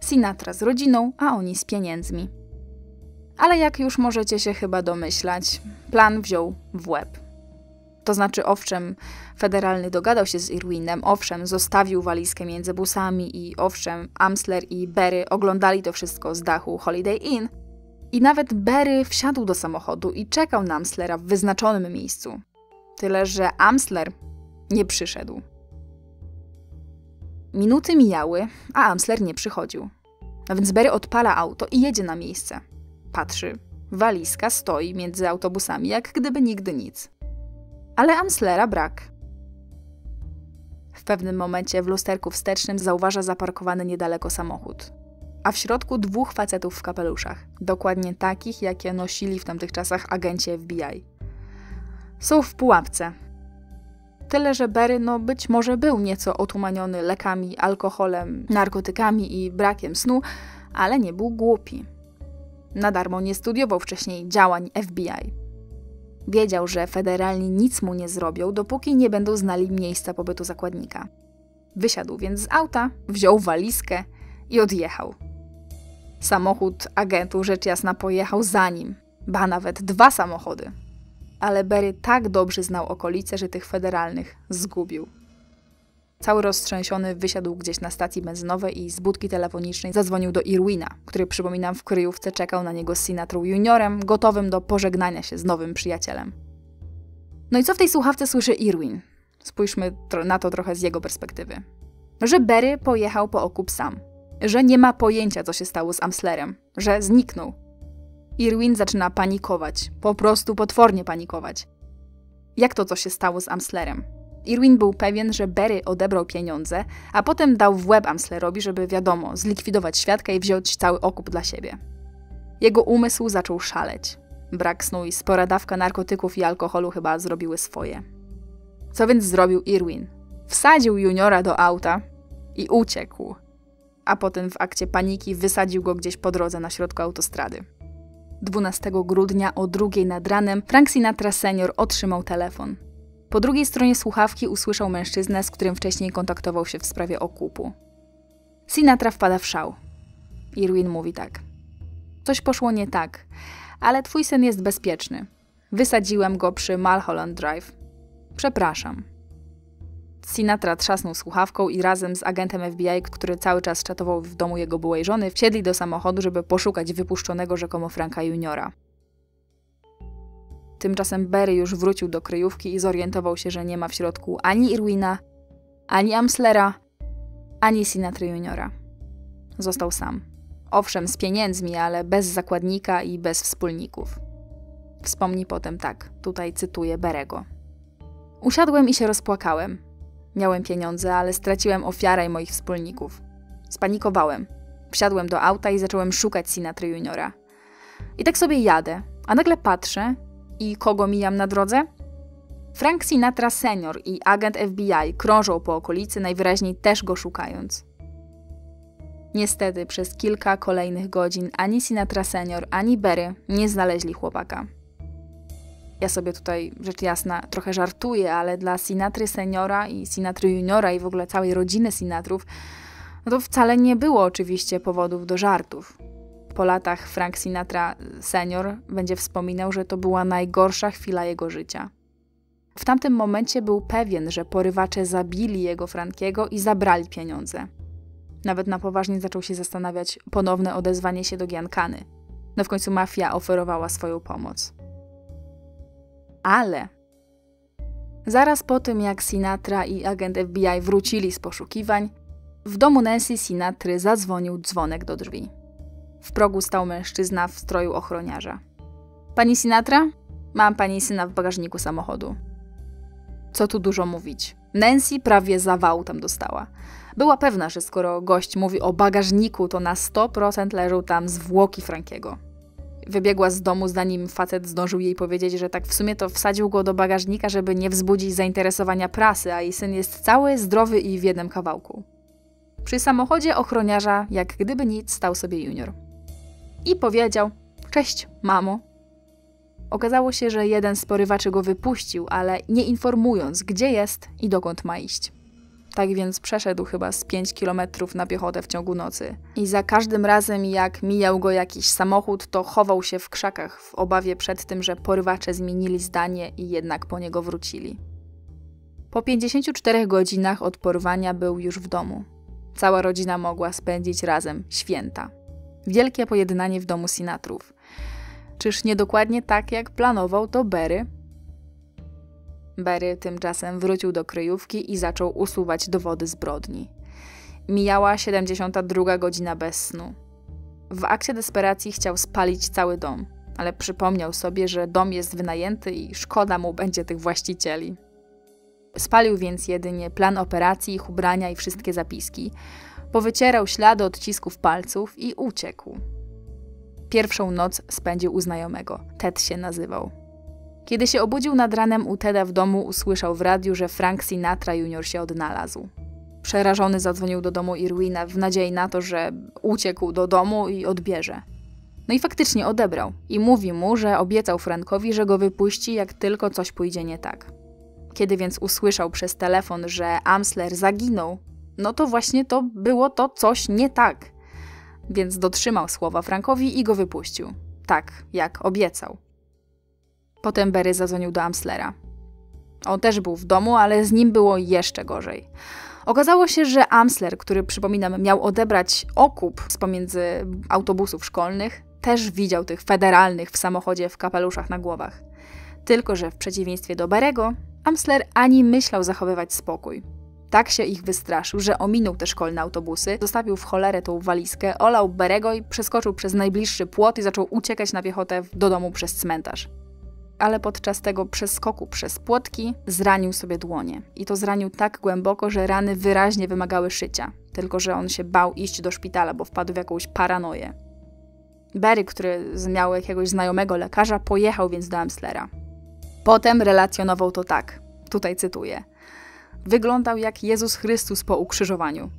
Sinatra z rodziną, a oni z pieniędzmi. Ale jak już możecie się chyba domyślać, plan wziął w łeb. To znaczy, owszem, federalny dogadał się z Irwinem, owszem, zostawił walizkę między busami i owszem, Amsler i Berry oglądali to wszystko z dachu Holiday Inn. I nawet Berry wsiadł do samochodu i czekał na Amslera w wyznaczonym miejscu. Tyle, że Amsler nie przyszedł. Minuty mijały, a Amsler nie przychodził. A więc Berry odpala auto i jedzie na miejsce. Patrzy. Walizka stoi między autobusami, jak gdyby nigdy nic. Ale Amslera brak. W pewnym momencie w lusterku wstecznym zauważa zaparkowany niedaleko samochód. A w środku dwóch facetów w kapeluszach, dokładnie takich, jakie nosili w tamtych czasach agenci FBI. Są w pułapce. Tyle, że Berry no być może był nieco otumaniony lekami, alkoholem, narkotykami i brakiem snu, ale nie był głupi. Na darmo nie studiował wcześniej działań FBI. Wiedział, że federalni nic mu nie zrobią, dopóki nie będą znali miejsca pobytu zakładnika. Wysiadł więc z auta, wziął walizkę i odjechał. Samochód agentu rzecz jasna pojechał za nim, ba nawet dwa samochody. Ale Berry tak dobrze znał okolice, że tych federalnych zgubił. Cały roztrzęsiony wysiadł gdzieś na stacji benzynowej i z budki telefonicznej zadzwonił do Irwina, który przypominam w kryjówce czekał na niego z Sinatrą juniorem, gotowym do pożegnania się z nowym przyjacielem. No i co w tej słuchawce słyszy Irwin? Spójrzmy na to trochę z jego perspektywy. Że Berry pojechał po okup sam. Że nie ma pojęcia, co się stało z Amslerem. Że zniknął. Irwin zaczyna panikować. Po prostu potwornie panikować. Jak to, co się stało z Amslerem? Irwin był pewien, że Berry odebrał pieniądze, a potem dał w łeb Amslerowi, żeby wiadomo, zlikwidować świadka i wziąć cały okup dla siebie. Jego umysł zaczął szaleć. Brak snu i spora dawka narkotyków i alkoholu chyba zrobiły swoje. Co więc zrobił Irwin? Wsadził juniora do auta i uciekł. A potem w akcie paniki wysadził go gdzieś po drodze na środku autostrady. 12 grudnia o drugiej nad ranem Frank Sinatra senior otrzymał telefon. Po drugiej stronie słuchawki usłyszał mężczyznę, z którym wcześniej kontaktował się w sprawie okupu. Sinatra wpada w szał. Irwin mówi tak. Coś poszło nie tak, ale twój syn jest bezpieczny. Wysadziłem go przy Mulholland Drive. Przepraszam. Sinatra trzasnął słuchawką i razem z agentem FBI, który cały czas czatował w domu jego byłej żony, wsiedli do samochodu, żeby poszukać wypuszczonego rzekomo Franka Juniora. Tymczasem Berry już wrócił do kryjówki i zorientował się, że nie ma w środku ani Irwina, ani Amslera, ani Sinatra Juniora. Został sam. Owszem, z pieniędzmi, ale bez zakładnika i bez wspólników. Wspomni potem tak, tutaj cytuję Berego. Usiadłem i się rozpłakałem. Miałem pieniądze, ale straciłem ofiarę i moich wspólników. Spanikowałem. Wsiadłem do auta i zacząłem szukać Sinatra Juniora. I tak sobie jadę, a nagle patrzę i kogo mijam na drodze? Frank Sinatra senior i agent FBI krążą po okolicy, najwyraźniej też go szukając. Niestety przez kilka kolejnych godzin ani Sinatra senior, ani Berry nie znaleźli chłopaka. Ja sobie tutaj, rzecz jasna, trochę żartuję, ale dla Sinatry seniora i Sinatry juniora i w ogóle całej rodziny Sinatrów No to wcale nie było oczywiście powodów do żartów. Po latach Frank Sinatra senior będzie wspominał, że to była najgorsza chwila jego życia. W tamtym momencie był pewien, że porywacze zabili jego Frankiego i zabrali pieniądze. Nawet na poważnie zaczął się zastanawiać ponowne odezwanie się do Giancany. No w końcu mafia oferowała swoją pomoc. Ale zaraz po tym, jak Sinatra i agent FBI wrócili z poszukiwań, w domu Nancy Sinatry zadzwonił dzwonek do drzwi. W progu stał mężczyzna w stroju ochroniarza. Pani Sinatra? Mam pani syna w bagażniku samochodu. Co tu dużo mówić. Nancy prawie zawału tam dostała. Była pewna, że skoro gość mówi o bagażniku, to na 100% leżą tam zwłoki Frankiego. Wybiegła z domu, zanim facet zdążył jej powiedzieć, że tak w sumie to wsadził go do bagażnika, żeby nie wzbudzić zainteresowania prasy, a jej syn jest cały, zdrowy i w jednym kawałku. Przy samochodzie ochroniarza, jak gdyby nic, stał sobie junior. I powiedział: Cześć, mamo. Okazało się, że jeden z porywaczy go wypuścił, ale nie informując, gdzie jest i dokąd ma iść. Tak więc przeszedł chyba z 5 kilometrów na piechotę w ciągu nocy. I za każdym razem, jak mijał go jakiś samochód, to chował się w krzakach w obawie przed tym, że porywacze zmienili zdanie i jednak po niego wrócili. Po 54 godzinach od porwania był już w domu. Cała rodzina mogła spędzić razem święta. Wielkie pojednanie w domu Sinatrów. Czyż nie dokładnie tak, jak planował to Berry? Berry tymczasem wrócił do kryjówki i zaczął usuwać dowody zbrodni. Mijała 72 godzina bez snu. W akcie desperacji chciał spalić cały dom, ale przypomniał sobie, że dom jest wynajęty i szkoda mu będzie tych właścicieli. Spalił więc jedynie plan operacji, ich ubrania i wszystkie zapiski. Powycierał ślady odcisków palców i uciekł. Pierwszą noc spędził u znajomego. Ted się nazywał. Kiedy się obudził nad ranem u Teda w domu, usłyszał w radiu, że Frank Sinatra Jr. się odnalazł. Przerażony zadzwonił do domu Irwina w nadziei na to, że uciekł do domu i odbierze. No i faktycznie odebrał i mówi mu, że obiecał Frankowi, że go wypuści, jak tylko coś pójdzie nie tak. Kiedy więc usłyszał przez telefon, że Amsler zaginął, no to właśnie to było to coś nie tak. Więc dotrzymał słowa Frankowi i go wypuścił. Tak, jak obiecał. Potem Berry zadzwonił do Amslera. On też był w domu, ale z nim było jeszcze gorzej. Okazało się, że Amsler, który przypominam miał odebrać okup z pomiędzy autobusów szkolnych, też widział tych federalnych w samochodzie w kapeluszach na głowach. Tylko, że w przeciwieństwie do Berego, Amsler ani myślał zachowywać spokój. Tak się ich wystraszył, że ominął te szkolne autobusy, zostawił w cholerę tą walizkę, olał Berego i przeskoczył przez najbliższy płot i zaczął uciekać na piechotę do domu przez cmentarz. Ale podczas tego przeskoku przez płotki zranił sobie dłonie. I to zranił tak głęboko, że rany wyraźnie wymagały szycia. Tylko, że on się bał iść do szpitala, bo wpadł w jakąś paranoję. Berry, który miał jakiegoś znajomego lekarza, pojechał więc do Amslera. Potem relacjonował to tak, tutaj cytuję. Wyglądał jak Jezus Chrystus po ukrzyżowaniu.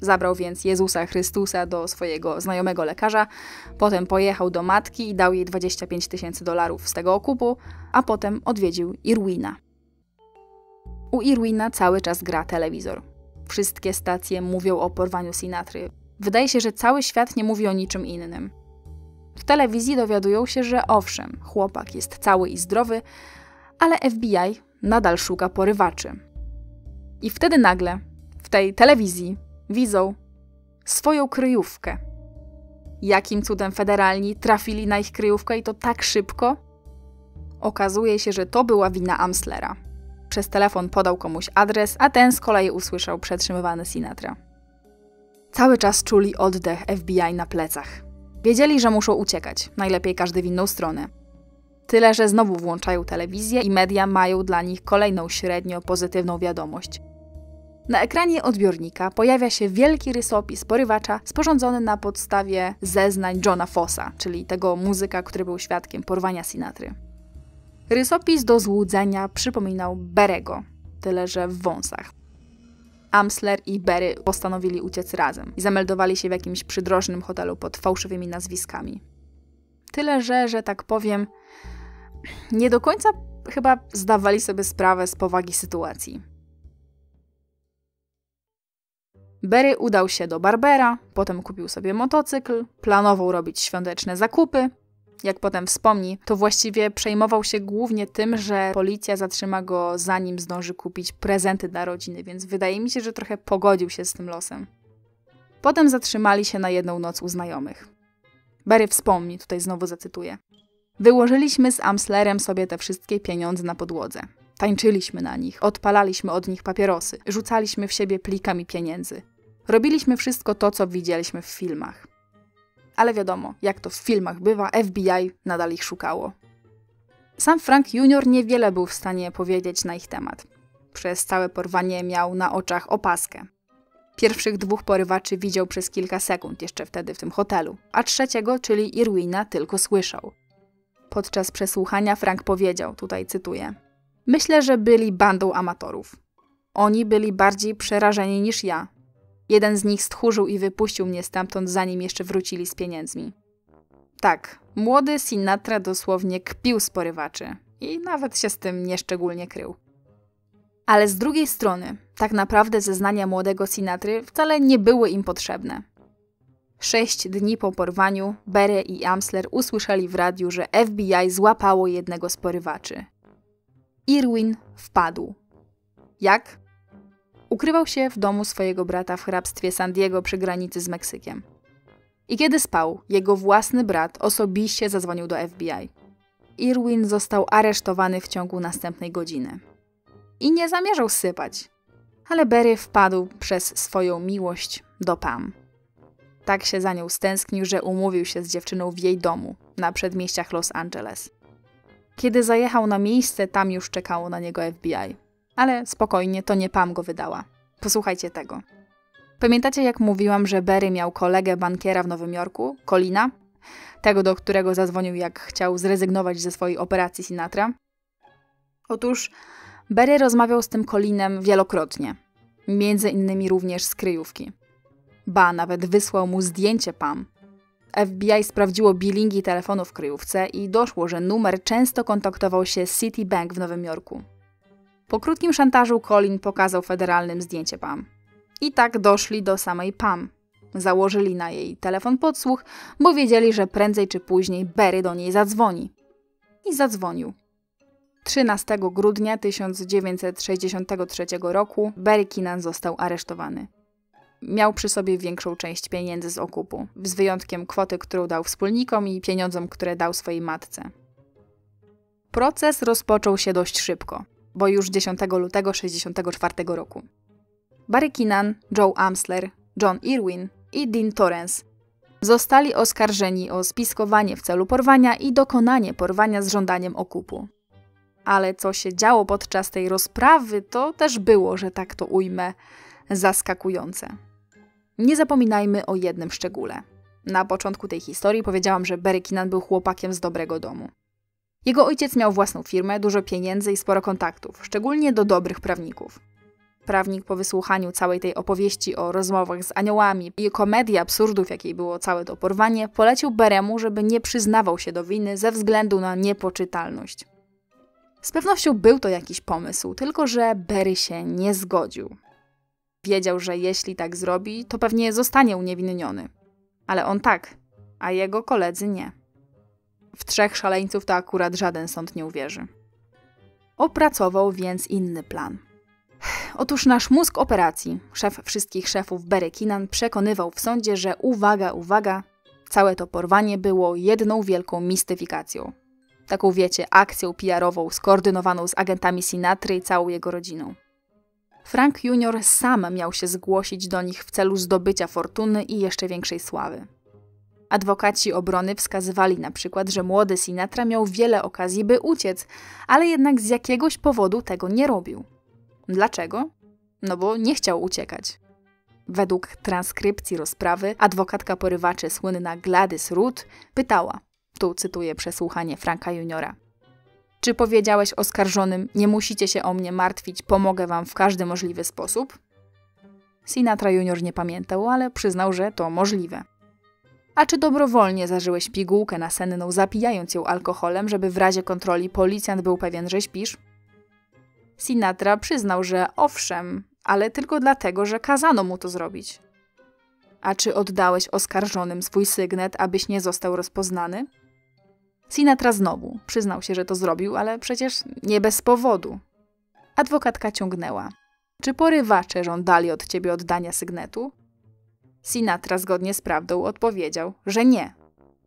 Zabrał więc Jezusa Chrystusa do swojego znajomego lekarza, potem pojechał do matki i dał jej 25 tysięcy dolarów z tego okupu, a potem odwiedził Irwina. U Irwina cały czas gra telewizor. Wszystkie stacje mówią o porwaniu Sinatry. Wydaje się, że cały świat nie mówi o niczym innym. W telewizji dowiadują się, że owszem, chłopak jest cały i zdrowy, ale FBI nadal szuka porywaczy. I wtedy nagle w tej telewizji widzą swoją kryjówkę. Jakim cudem federalni trafili na ich kryjówkę i to tak szybko? Okazuje się, że to była wina Amslera. Przez telefon podał komuś adres, a ten z kolei usłyszał przetrzymywany Sinatra. Cały czas czuli oddech FBI na plecach. Wiedzieli, że muszą uciekać, najlepiej każdy w inną stronę. Tyle, że znowu włączają telewizję i media mają dla nich kolejną średnio pozytywną wiadomość. Na ekranie odbiornika pojawia się wielki rysopis porywacza sporządzony na podstawie zeznań Johna Fossa, czyli tego muzyka, który był świadkiem porwania Sinatry. Rysopis do złudzenia przypominał Berego, tyle że w wąsach. Amsler i Berry postanowili uciec razem i zameldowali się w jakimś przydrożnym hotelu pod fałszywymi nazwiskami. Tyle, że, że tak powiem, nie do końca chyba zdawali sobie sprawę z powagi sytuacji. Berry udał się do Barbera, potem kupił sobie motocykl, planował robić świąteczne zakupy. Jak potem wspomni, to właściwie przejmował się głównie tym, że policja zatrzyma go zanim zdąży kupić prezenty dla rodziny, więc wydaje mi się, że trochę pogodził się z tym losem. Potem zatrzymali się na jedną noc u znajomych. Berry wspomni, tutaj znowu zacytuję. Wyłożyliśmy z Amslerem sobie te wszystkie pieniądze na podłodze. Tańczyliśmy na nich, odpalaliśmy od nich papierosy, rzucaliśmy w siebie plikami pieniędzy. Robiliśmy wszystko to, co widzieliśmy w filmach. Ale wiadomo, jak to w filmach bywa, FBI nadal ich szukało. Sam Frank Jr. niewiele był w stanie powiedzieć na ich temat. Przez całe porwanie miał na oczach opaskę. Pierwszych dwóch porywaczy widział przez kilka sekund, jeszcze wtedy w tym hotelu, a trzeciego, czyli Irwina, tylko słyszał. Podczas przesłuchania Frank powiedział, tutaj cytuję: Myślę, że byli bandą amatorów. Oni byli bardziej przerażeni niż ja. Jeden z nich stchórzył i wypuścił mnie stamtąd, zanim jeszcze wrócili z pieniędzmi. Tak, młody Sinatra dosłownie kpił z porywaczy i nawet się z tym nieszczególnie krył. Ale z drugiej strony, tak naprawdę zeznania młodego Sinatry wcale nie były im potrzebne. Sześć dni po porwaniu Berry i Amsler usłyszeli w radiu, że FBI złapało jednego z porywaczy. Irwin wpadł. Jak? Ukrywał się w domu swojego brata w hrabstwie San Diego przy granicy z Meksykiem. I kiedy spał, jego własny brat osobiście zadzwonił do FBI. Irwin został aresztowany w ciągu następnej godziny. I nie zamierzał sypać, ale Berry wpadł przez swoją miłość do Pam. Tak się za nią stęsknił, że umówił się z dziewczyną w jej domu na przedmieściach Los Angeles. Kiedy zajechał na miejsce, tam już czekało na niego FBI. Ale spokojnie, to nie Pam go wydała. Posłuchajcie tego. Pamiętacie, jak mówiłam, że Berry miał kolegę bankiera w Nowym Jorku, Colina? Tego, do którego zadzwonił, jak chciał zrezygnować ze swojej operacji Sinatra? Otóż Berry rozmawiał z tym Colinem wielokrotnie. Między innymi również z kryjówki. Ba, nawet wysłał mu zdjęcie Pam. FBI sprawdziło billingi telefonu w kryjówce i doszło, że numer często kontaktował się z Citibank w Nowym Jorku. Po krótkim szantażu Colin pokazał federalnym zdjęcie Pam. I tak doszli do samej Pam. Założyli na jej telefon podsłuch, bo wiedzieli, że prędzej czy później Berry do niej zadzwoni. I zadzwonił. 13 grudnia 1963 roku Barry Keenan został aresztowany. Miał przy sobie większą część pieniędzy z okupu, z wyjątkiem kwoty, którą dał wspólnikom i pieniądzom, które dał swojej matce. Proces rozpoczął się dość szybko, bo już 10 lutego 1964 roku. Barry Keenan, Joe Amsler, John Irwin i Dean Torrance zostali oskarżeni o spiskowanie w celu porwania i dokonanie porwania z żądaniem okupu. Ale co się działo podczas tej rozprawy, to też było, że tak to ujmę, zaskakujące. Nie zapominajmy o jednym szczególe. Na początku tej historii powiedziałam, że Barry był chłopakiem z dobrego domu. Jego ojciec miał własną firmę, dużo pieniędzy i sporo kontaktów, szczególnie do dobrych prawników. Prawnik po wysłuchaniu całej tej opowieści o rozmowach z aniołami i komedii absurdów, jakiej było całe to porwanie, polecił Beremu, żeby nie przyznawał się do winy ze względu na niepoczytalność. Z pewnością był to jakiś pomysł, tylko że Berry się nie zgodził. Wiedział, że jeśli tak zrobi, to pewnie zostanie uniewinniony. Ale on tak, a jego koledzy nie. W trzech szaleńców to akurat żaden sąd nie uwierzy. Opracował więc inny plan. Otóż nasz mózg operacji, szef wszystkich szefów Barry Kinan, przekonywał w sądzie, że uwaga, uwaga, całe to porwanie było jedną wielką mistyfikacją. Taką wiecie, akcją PR-ową skoordynowaną z agentami Sinatry i całą jego rodziną. Frank Jr. sam miał się zgłosić do nich w celu zdobycia fortuny i jeszcze większej sławy. Adwokaci obrony wskazywali na przykład, że młody Sinatra miał wiele okazji, by uciec, ale jednak z jakiegoś powodu tego nie robił. Dlaczego? No bo nie chciał uciekać. Według transkrypcji rozprawy adwokatka porywaczy słynna Gladys Root pytała, tu cytuję przesłuchanie Franka Juniora. Czy powiedziałeś oskarżonym, nie musicie się o mnie martwić, pomogę wam w każdy możliwy sposób? Sinatra Junior nie pamiętał, ale przyznał, że to możliwe. A czy dobrowolnie zażyłeś pigułkę nasenną, zapijając ją alkoholem, żeby w razie kontroli policjant był pewien, że śpisz? Sinatra przyznał, że owszem, ale tylko dlatego, że kazano mu to zrobić. A czy oddałeś oskarżonym swój sygnet, abyś nie został rozpoznany? Sinatra znowu przyznał się, że to zrobił, ale przecież nie bez powodu. Adwokatka ciągnęła. Czy porywacze żądali od ciebie oddania sygnetu? Sinatra zgodnie z prawdą odpowiedział, że nie.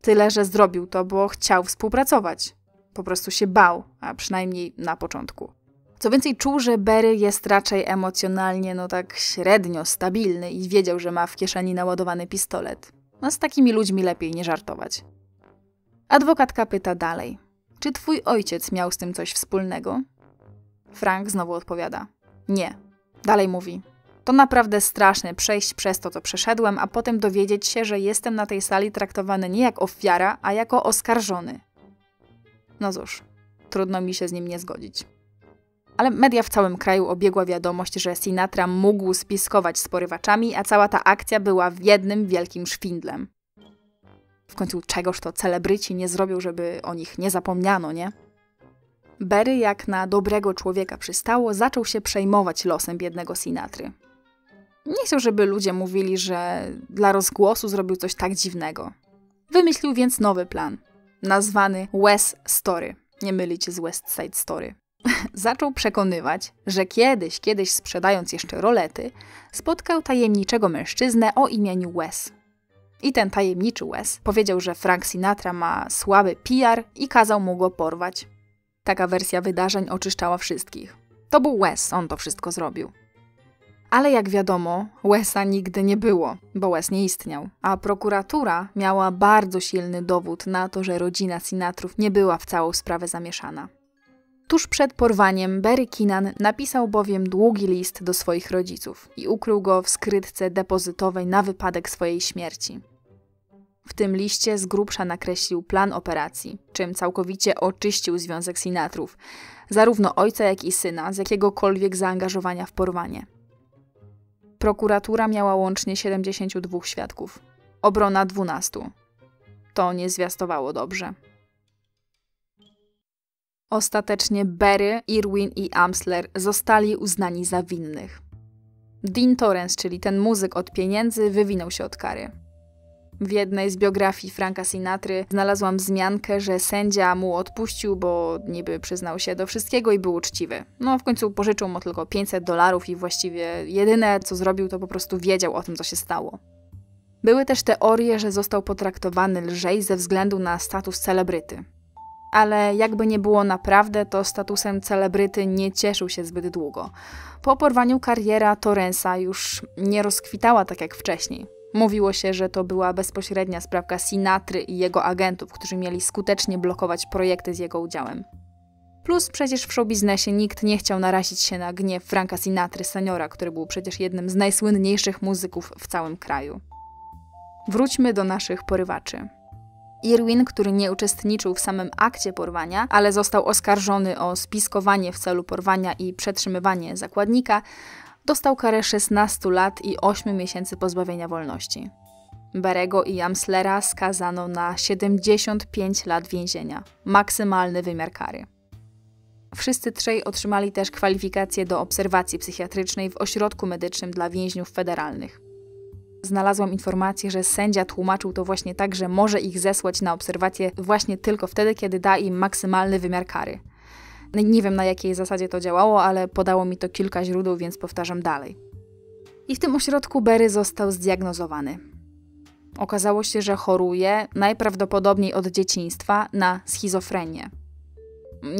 Tyle, że zrobił to, bo chciał współpracować. Po prostu się bał, a przynajmniej na początku. Co więcej, czuł, że Berry jest raczej emocjonalnie, no tak średnio stabilny i wiedział, że ma w kieszeni naładowany pistolet. No z takimi ludźmi lepiej nie żartować. Adwokatka pyta dalej. Czy twój ojciec miał z tym coś wspólnego? Frank znowu odpowiada. Nie. Dalej mówi. To naprawdę straszne przejść przez to, co przeszedłem, a potem dowiedzieć się, że jestem na tej sali traktowany nie jak ofiara, a jako oskarżony. No cóż, trudno mi się z nim nie zgodzić. Ale media w całym kraju obiegła wiadomość, że Sinatra mógł spiskować z porywaczami, a cała ta akcja była jednym wielkim szwindlem. W końcu czegoż to celebryci nie zrobią, żeby o nich nie zapomniano, nie? Berry, jak na dobrego człowieka przystało, zaczął się przejmować losem biednego Sinatry. Nie chciał, żeby ludzie mówili, że dla rozgłosu zrobił coś tak dziwnego. Wymyślił więc nowy plan, nazwany West Story. Nie mylicie z West Side Story. Zaczął przekonywać, że kiedyś, kiedyś sprzedając jeszcze rolety, spotkał tajemniczego mężczyznę o imieniu Wes. I ten tajemniczy Wes powiedział, że Frank Sinatra ma słaby PR i kazał mu go porwać. Taka wersja wydarzeń oczyszczała wszystkich. To był Wes, on to wszystko zrobił. Ale jak wiadomo, Wesa nigdy nie było, bo Wes nie istniał, a prokuratura miała bardzo silny dowód na to, że rodzina Sinatrów nie była w całą sprawę zamieszana. Tuż przed porwaniem Barry Keenan napisał bowiem długi list do swoich rodziców i ukrył go w skrytce depozytowej na wypadek swojej śmierci. W tym liście z grubsza nakreślił plan operacji, czym całkowicie oczyścił związek Sinatrów, zarówno ojca, jak i syna, z jakiegokolwiek zaangażowania w porwanie. Prokuratura miała łącznie 72 świadków, obrona 12. To nie zwiastowało dobrze. Ostatecznie Berry, Irwin i Amsler zostali uznani za winnych. Dean Torrance, czyli ten muzyk od pieniędzy, wywinął się od kary. W jednej z biografii Franka Sinatry znalazłam wzmiankę, że sędzia mu odpuścił, bo niby przyznał się do wszystkiego i był uczciwy. No w końcu pożyczył mu tylko 500 dolarów i właściwie jedyne co zrobił to po prostu wiedział o tym, co się stało. Były też teorie, że został potraktowany lżej ze względu na status celebryty. Ale jakby nie było naprawdę, to statusem celebryty nie cieszył się zbyt długo. Po porwaniu kariera Torrensa już nie rozkwitała tak jak wcześniej. Mówiło się, że to była bezpośrednia sprawka Sinatry i jego agentów, którzy mieli skutecznie blokować projekty z jego udziałem. Plus przecież w showbiznesie nikt nie chciał narazić się na gniew Franka Sinatry seniora, który był przecież jednym z najsłynniejszych muzyków w całym kraju. Wróćmy do naszych porywaczy. Irwin, który nie uczestniczył w samym akcie porwania, ale został oskarżony o spiskowanie w celu porwania i przetrzymywanie zakładnika, dostał karę 16 lat i 8 miesięcy pozbawienia wolności. Berego i Amslera skazano na 75 lat więzienia, maksymalny wymiar kary. Wszyscy trzej otrzymali też kwalifikacje do obserwacji psychiatrycznej w ośrodku medycznym dla więźniów federalnych. Znalazłam informację, że sędzia tłumaczył to właśnie tak, że może ich zesłać na obserwację właśnie tylko wtedy, kiedy da im maksymalny wymiar kary – nie wiem na jakiej zasadzie to działało, ale podało mi to kilka źródeł, więc powtarzam dalej. I w tym ośrodku Berry został zdiagnozowany. Okazało się, że choruje najprawdopodobniej od dzieciństwa na schizofrenię.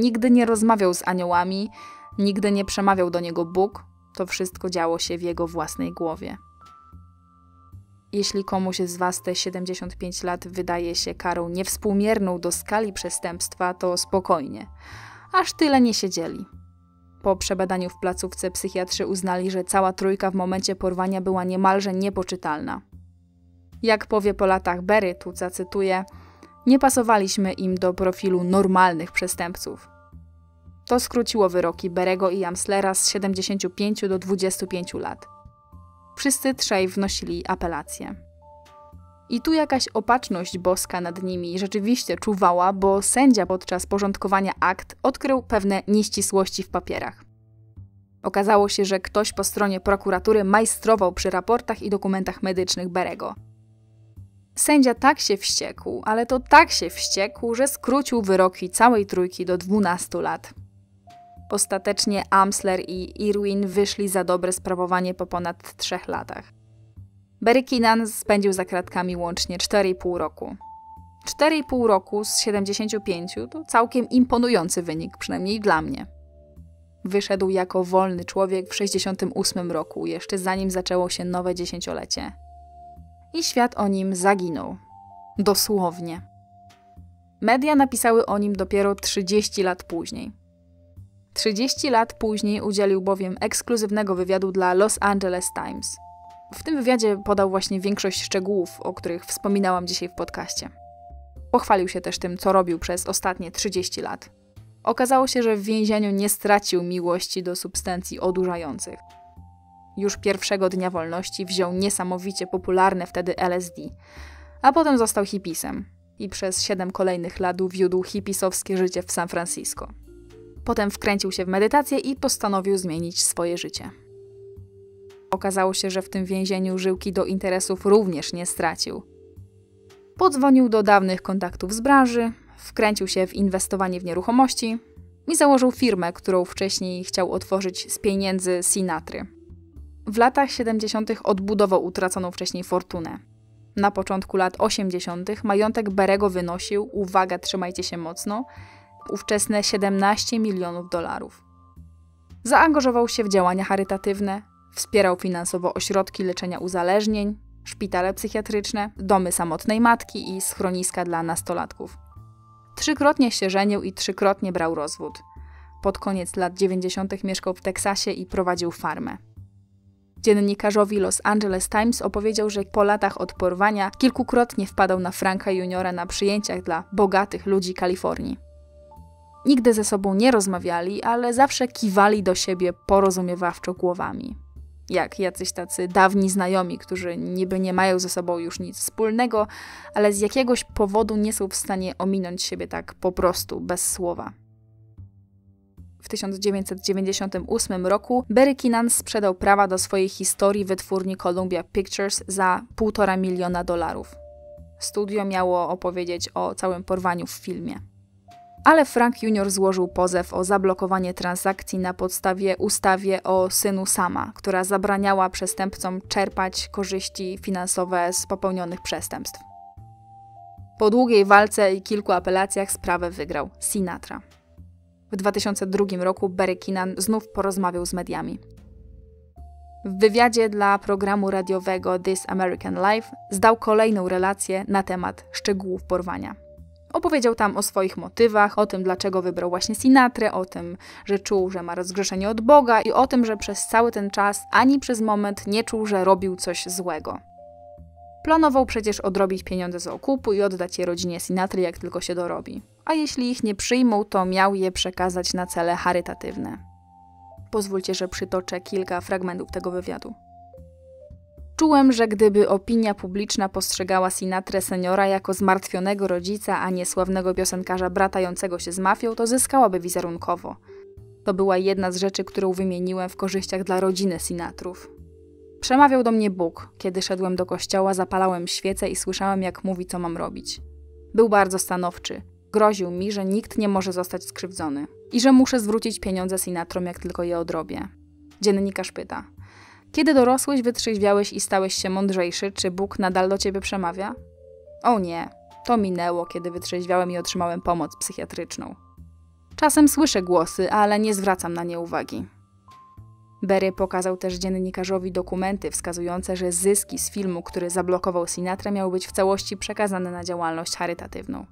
Nigdy nie rozmawiał z aniołami, nigdy nie przemawiał do niego Bóg, to wszystko działo się w jego własnej głowie. Jeśli komuś z Was te 75 lat wydaje się karą niewspółmierną do skali przestępstwa, to spokojnie aż tyle nie siedzieli. Po przebadaniu w placówce psychiatrzy uznali, że cała trójka w momencie porwania była niemalże niepoczytalna. Jak powie po latach Berry, tu zacytuję, nie pasowaliśmy im do profilu normalnych przestępców. To skróciło wyroki Berego i Amslera z 75 do 25 lat. Wszyscy trzej wnosili apelację. I tu jakaś opatrzność boska nad nimi rzeczywiście czuwała, bo sędzia podczas porządkowania akt odkrył pewne nieścisłości w papierach. Okazało się, że ktoś po stronie prokuratury majstrował przy raportach i dokumentach medycznych Berego. Sędzia tak się wściekł, ale to tak się wściekł, że skrócił wyroki całej trójki do 12 lat. Ostatecznie Amsler i Irwin wyszli za dobre sprawowanie po ponad trzech latach. Barry Keenan spędził za kratkami łącznie 4,5 roku. 4,5 roku z 75 to całkiem imponujący wynik, przynajmniej dla mnie. Wyszedł jako wolny człowiek w 68 roku, jeszcze zanim zaczęło się nowe dziesięciolecie. I świat o nim zaginął. Dosłownie. Media napisały o nim dopiero 30 lat później. 30 lat później udzielił bowiem ekskluzywnego wywiadu dla Los Angeles Times. W tym wywiadzie podał właśnie większość szczegółów, o których wspominałam dzisiaj w podcaście. Pochwalił się też tym, co robił przez ostatnie 30 lat. Okazało się, że w więzieniu nie stracił miłości do substancji odurzających. Już pierwszego dnia wolności wziął niesamowicie popularne wtedy LSD, a potem został hipisem i przez siedem kolejnych lat wiódł hipisowskie życie w San Francisco. Potem wkręcił się w medytację i postanowił zmienić swoje życie. Okazało się, że w tym więzieniu żyłki do interesów również nie stracił. Podzwonił do dawnych kontaktów z branży, wkręcił się w inwestowanie w nieruchomości i założył firmę, którą wcześniej chciał otworzyć z pieniędzy Sinatry. W latach 70. odbudował utraconą wcześniej fortunę. Na początku lat 80. majątek Berego wynosił, uwaga, trzymajcie się mocno, ówczesne 17 milionów dolarów. Zaangażował się w działania charytatywne, wspierał finansowo ośrodki leczenia uzależnień, szpitale psychiatryczne, domy samotnej matki i schroniska dla nastolatków. Trzykrotnie się żenił i trzykrotnie brał rozwód. Pod koniec lat 90. mieszkał w Teksasie i prowadził farmę. Dziennikarzowi Los Angeles Times opowiedział, że po latach od porwania kilkukrotnie wpadał na Franka Juniora na przyjęciach dla bogatych ludzi Kalifornii. Nigdy ze sobą nie rozmawiali, ale zawsze kiwali do siebie porozumiewawczo głowami. Jak jacyś tacy dawni znajomi, którzy niby nie mają ze sobą już nic wspólnego, ale z jakiegoś powodu nie są w stanie ominąć siebie tak po prostu, bez słowa. W 1998 roku Barry sprzedał prawa do swojej historii wytwórni Columbia Pictures za 1,5 miliona dolarów. Studio miało opowiedzieć o całym porwaniu w filmie. Ale Frank Jr. złożył pozew o zablokowanie transakcji na podstawie ustawie o synu Sama, która zabraniała przestępcom czerpać korzyści finansowe z popełnionych przestępstw. Po długiej walce i kilku apelacjach sprawę wygrał Sinatra. W 2002 roku Barry Keenan znów porozmawiał z mediami. W wywiadzie dla programu radiowego This American Life zdał kolejną relację na temat szczegółów porwania. Opowiedział tam o swoich motywach, o tym, dlaczego wybrał właśnie Sinatrę, o tym, że czuł, że ma rozgrzeszenie od Boga i o tym, że przez cały ten czas ani przez moment nie czuł, że robił coś złego. Planował przecież odrobić pieniądze z okupu i oddać je rodzinie Sinatry, jak tylko się dorobi. A jeśli ich nie przyjmą, to miał je przekazać na cele charytatywne. Pozwólcie, że przytoczę kilka fragmentów tego wywiadu. Czułem, że gdyby opinia publiczna postrzegała Sinatrę seniora jako zmartwionego rodzica, a nie sławnego piosenkarza bratającego się z mafią, to zyskałaby wizerunkowo. To była jedna z rzeczy, którą wymieniłem w korzyściach dla rodziny Sinatrów. Przemawiał do mnie Bóg. Kiedy szedłem do kościoła, zapalałem świecę i słyszałem, jak mówi, co mam robić. Był bardzo stanowczy. Groził mi, że nikt nie może zostać skrzywdzony i że muszę zwrócić pieniądze Sinatrom, jak tylko je odrobię. Dziennikarz pyta: Kiedy dorosłeś, wytrzeźwiałeś i stałeś się mądrzejszy, czy Bóg nadal do ciebie przemawia? O nie, to minęło, kiedy wytrzeźwiałem i otrzymałem pomoc psychiatryczną. Czasem słyszę głosy, ale nie zwracam na nie uwagi. Berry pokazał też dziennikarzowi dokumenty wskazujące, że zyski z filmu, który zablokował Sinatra, miały być w całości przekazane na działalność charytatywną.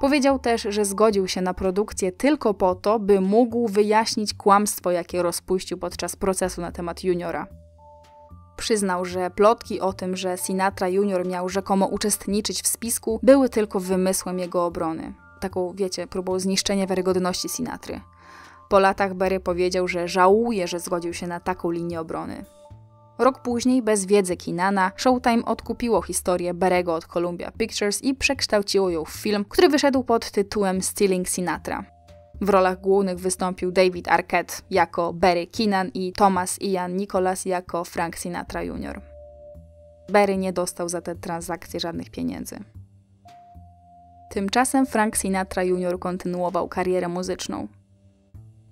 Powiedział też, że zgodził się na produkcję tylko po to, by mógł wyjaśnić kłamstwo, jakie rozpuścił podczas procesu na temat juniora. Przyznał, że plotki o tym, że Sinatra Junior miał rzekomo uczestniczyć w spisku, były tylko wymysłem jego obrony. Taką, wiecie, próbą zniszczenia wiarygodności Sinatry. Po latach Berry powiedział, że żałuje, że zgodził się na taką linię obrony. Rok później, bez wiedzy Kinana, Showtime odkupiło historię Berego od Columbia Pictures i przekształciło ją w film, który wyszedł pod tytułem Stealing Sinatra. W rolach głównych wystąpił David Arquette jako Barry Keenan i Thomas Ian Nicholas jako Frank Sinatra Jr. Barry nie dostał za te transakcje żadnych pieniędzy. Tymczasem Frank Sinatra Jr. kontynuował karierę muzyczną.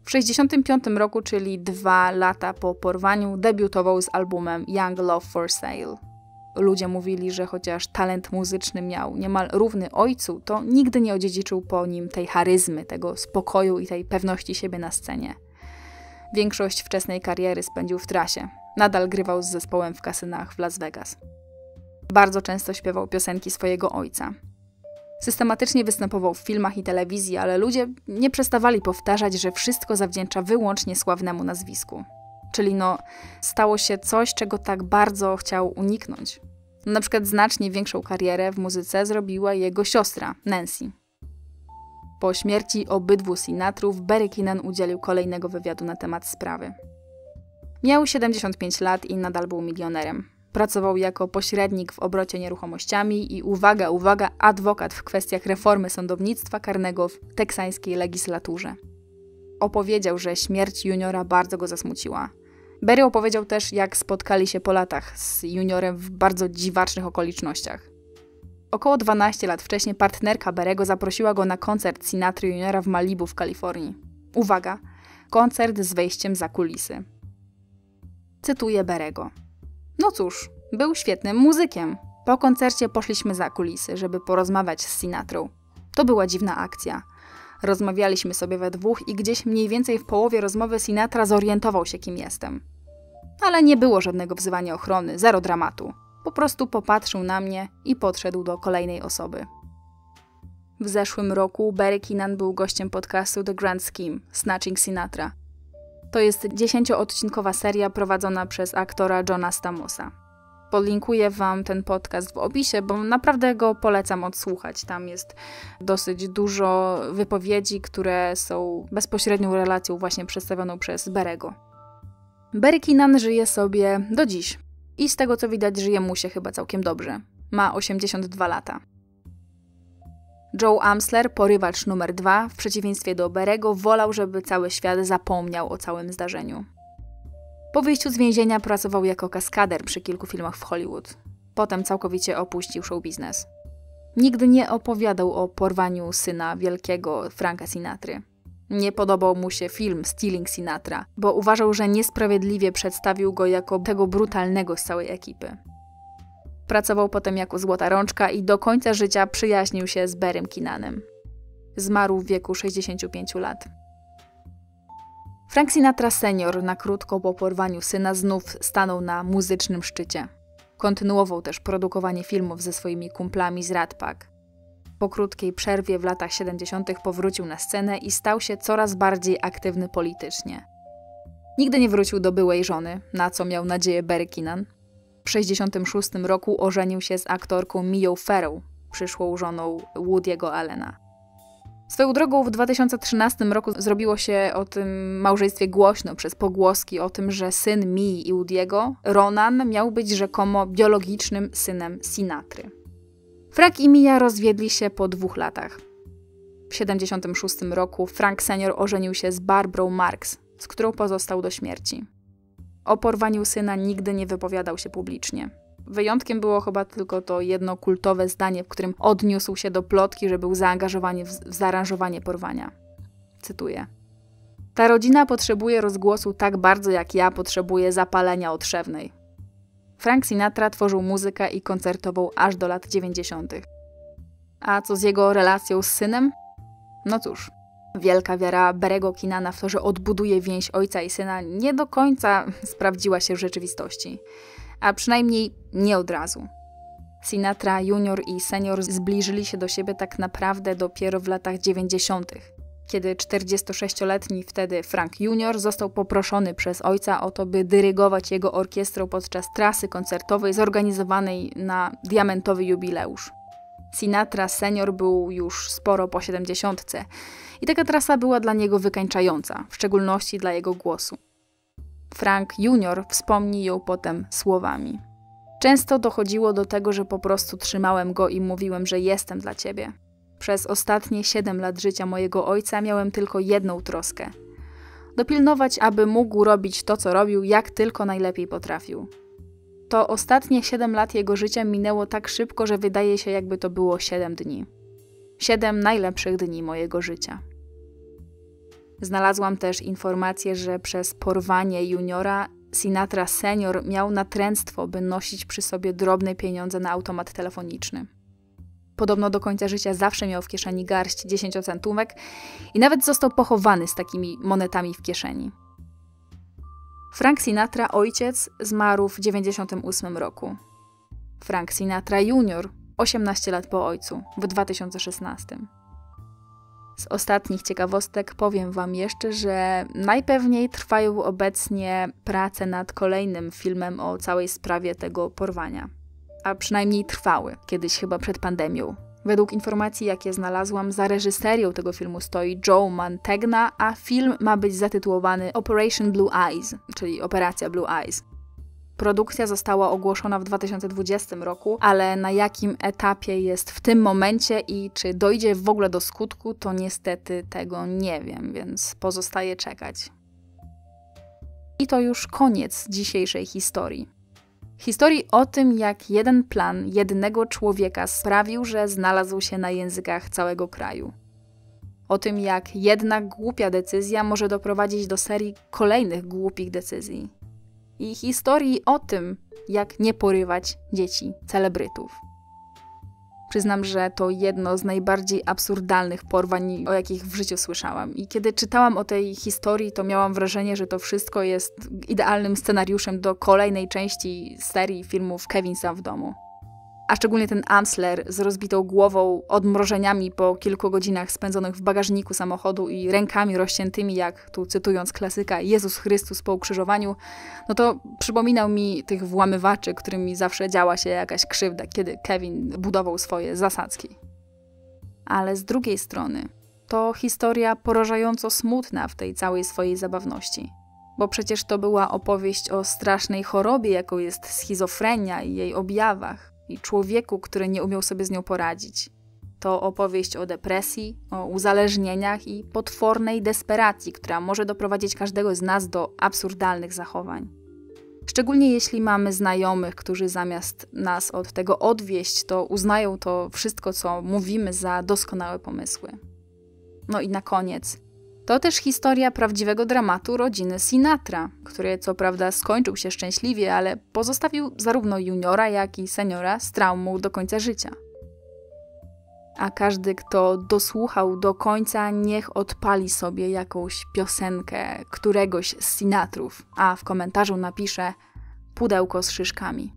W 1965 roku, czyli dwa lata po porwaniu, debiutował z albumem Young Love for Sale. Ludzie mówili, że chociaż talent muzyczny miał niemal równy ojcu, to nigdy nie odziedziczył po nim tej charyzmy, tego spokoju i tej pewności siebie na scenie. Większość wczesnej kariery spędził w trasie. Nadal grywał z zespołem w kasynach w Las Vegas. Bardzo często śpiewał piosenki swojego ojca. Systematycznie występował w filmach i telewizji, ale ludzie nie przestawali powtarzać, że wszystko zawdzięcza wyłącznie sławnemu nazwisku. Czyli no, stało się coś, czego tak bardzo chciał uniknąć. Na przykład znacznie większą karierę w muzyce zrobiła jego siostra, Nancy. Po śmierci obydwu Sinatrów, Barry Keenan udzielił kolejnego wywiadu na temat sprawy. Miał 75 lat i nadal był milionerem. Pracował jako pośrednik w obrocie nieruchomościami i uwaga, uwaga, adwokat w kwestiach reformy sądownictwa karnego w teksańskiej legislaturze. Opowiedział, że śmierć juniora bardzo go zasmuciła. Berry opowiedział też, jak spotkali się po latach z juniorem w bardzo dziwacznych okolicznościach. Około 12 lat wcześniej partnerka Berego zaprosiła go na koncert Sinatry Juniora w Malibu w Kalifornii. Uwaga, koncert z wejściem za kulisy. Cytuję Berego. No cóż, był świetnym muzykiem. Po koncercie poszliśmy za kulisy, żeby porozmawiać z Sinatrą. To była dziwna akcja. Rozmawialiśmy sobie we dwóch i gdzieś mniej więcej w połowie rozmowy Sinatra zorientował się, kim jestem. Ale nie było żadnego wzywania ochrony, zero dramatu. Po prostu popatrzył na mnie i podszedł do kolejnej osoby. W zeszłym roku Barry Keenan był gościem podcastu The Grand Scheme Snatching Sinatra. To jest dziesięcioodcinkowa seria prowadzona przez aktora Johna Stamosa. Podlinkuję Wam ten podcast w opisie, bo naprawdę go polecam odsłuchać. Tam jest dosyć dużo wypowiedzi, które są bezpośrednią relacją właśnie przedstawioną przez Berego. Barry Keenan żyje sobie do dziś. I z tego co widać, żyje mu się chyba całkiem dobrze. Ma 82 lata. Joe Amsler, porywacz numer dwa, w przeciwieństwie do Berego, wolał, żeby cały świat zapomniał o całym zdarzeniu. Po wyjściu z więzienia pracował jako kaskader przy kilku filmach w Hollywood. Potem całkowicie opuścił show biznes. Nigdy nie opowiadał o porwaniu syna wielkiego Franka Sinatry. Nie podobał mu się film Stealing Sinatra, bo uważał, że niesprawiedliwie przedstawił go jako tego brutalnego z całej ekipy. Pracował potem jako złota rączka i do końca życia przyjaźnił się z Berem Kinanem. Zmarł w wieku 65 lat. Frank Sinatra senior na krótko po porwaniu syna znów stanął na muzycznym szczycie. Kontynuował też produkowanie filmów ze swoimi kumplami z Rat Pack. Po krótkiej przerwie w latach 70. powrócił na scenę i stał się coraz bardziej aktywny politycznie. Nigdy nie wrócił do byłej żony, na co miał nadzieję Barry Keenan. W 1966 roku ożenił się z aktorką Mią Farrow, przyszłą żoną Woody'ego Allena. Swoją drogą w 2013 roku zrobiło się o tym małżeństwie głośno przez pogłoski o tym, że syn Mii i Woody'ego, Ronan, miał być rzekomo biologicznym synem Sinatry. Frank i Mia rozwiedli się po dwóch latach. W 1976 roku Frank senior ożenił się z Barbrą Marks, z którą pozostał do śmierci. O porwaniu syna nigdy nie wypowiadał się publicznie. Wyjątkiem było chyba tylko to jedno kultowe zdanie, w którym odniósł się do plotki, że był zaangażowany w, zaaranżowanie porwania. Cytuję. Ta rodzina potrzebuje rozgłosu tak bardzo, jak ja potrzebuję zapalenia odszewnej. Frank Sinatra tworzył muzykę i koncertował aż do lat 90. A co z jego relacją z synem? No cóż, wielka wiara Berego Kinana w to, że odbuduje więź ojca i syna, nie do końca sprawdziła się w rzeczywistości a przynajmniej nie od razu. Sinatra junior i senior zbliżyli się do siebie tak naprawdę dopiero w latach 90., kiedy 46-letni wtedy Frank Junior został poproszony przez ojca o to, by dyrygować jego orkiestrą podczas trasy koncertowej zorganizowanej na diamentowy jubileusz. Sinatra senior był już sporo po 70 i taka trasa była dla niego wykańczająca, w szczególności dla jego głosu. Frank Junior wspomni ją potem słowami. Często dochodziło do tego, że po prostu trzymałem go i mówiłem, że jestem dla ciebie. Przez ostatnie 7 lat życia mojego ojca miałem tylko jedną troskę. Dopilnować, aby mógł robić to, co robił, jak tylko najlepiej potrafił. To ostatnie 7 lat jego życia minęło tak szybko, że wydaje się, jakby to było 7 dni. 7 najlepszych dni mojego życia. Znalazłam też informację, że przez porwanie juniora Sinatra senior miał natręctwo, by nosić przy sobie drobne pieniądze na automat telefoniczny. Podobno do końca życia zawsze miał w kieszeni garść dziesięciocentówek i nawet został pochowany z takimi monetami w kieszeni. Frank Sinatra, ojciec, zmarł w 98 roku. Frank Sinatra Jr., 18 lat po ojcu, w 2016. Z ostatnich ciekawostek powiem Wam jeszcze, że najpewniej trwają obecnie prace nad kolejnym filmem o całej sprawie tego porwania. A przynajmniej trwały, kiedyś chyba przed pandemią. Według informacji, jakie znalazłam, za reżyserią tego filmu stoi Joe Mantegna, a film ma być zatytułowany Operation Blue Eyes, czyli Operacja Blue Eyes. Produkcja została ogłoszona w 2020 roku, ale na jakim etapie jest w tym momencie i czy dojdzie w ogóle do skutku, to niestety tego nie wiem, więc pozostaje czekać. I to już koniec dzisiejszej historii. Historii o tym, jak jeden plan jednego człowieka sprawił, że znalazł się na językach całego kraju. O tym, jak jedna głupia decyzja może doprowadzić do serii kolejnych głupich decyzji i historii o tym, jak nie porywać dzieci celebrytów. Przyznam, że to jedno z najbardziej absurdalnych porwań, o jakich w życiu słyszałam. I kiedy czytałam o tej historii, to miałam wrażenie, że to wszystko jest idealnym scenariuszem do kolejnej części serii filmów Kevin sam w domu a szczególnie ten Amsler z rozbitą głową, odmrożeniami po kilku godzinach spędzonych w bagażniku samochodu i rękami rozciętymi, jak tu cytując klasyka Jezus Chrystus po ukrzyżowaniu, no to przypominał mi tych włamywaczy, którymi zawsze działa się jakaś krzywda, kiedy Kevin budował swoje zasadzki. Ale z drugiej strony, to historia porażająco smutna w tej całej swojej zabawności. Bo przecież to była opowieść o strasznej chorobie, jaką jest schizofrenia i jej objawach i człowieku, który nie umiał sobie z nią poradzić. To opowieść o depresji, o uzależnieniach i potwornej desperacji, która może doprowadzić każdego z nas do absurdalnych zachowań. Szczególnie jeśli mamy znajomych, którzy zamiast nas od tego odwieść, to uznają to wszystko, co mówimy, za doskonałe pomysły. No i na koniec, to też historia prawdziwego dramatu rodziny Sinatra, który co prawda skończył się szczęśliwie, ale pozostawił zarówno juniora, jak i seniora z traumą do końca życia. A każdy, kto dosłuchał do końca, niech odpali sobie jakąś piosenkę któregoś z Sinatrów, a w komentarzu napisze pudełko z szyszkami.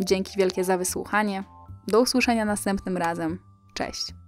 Dzięki wielkie za wysłuchanie. Do usłyszenia następnym razem. Cześć.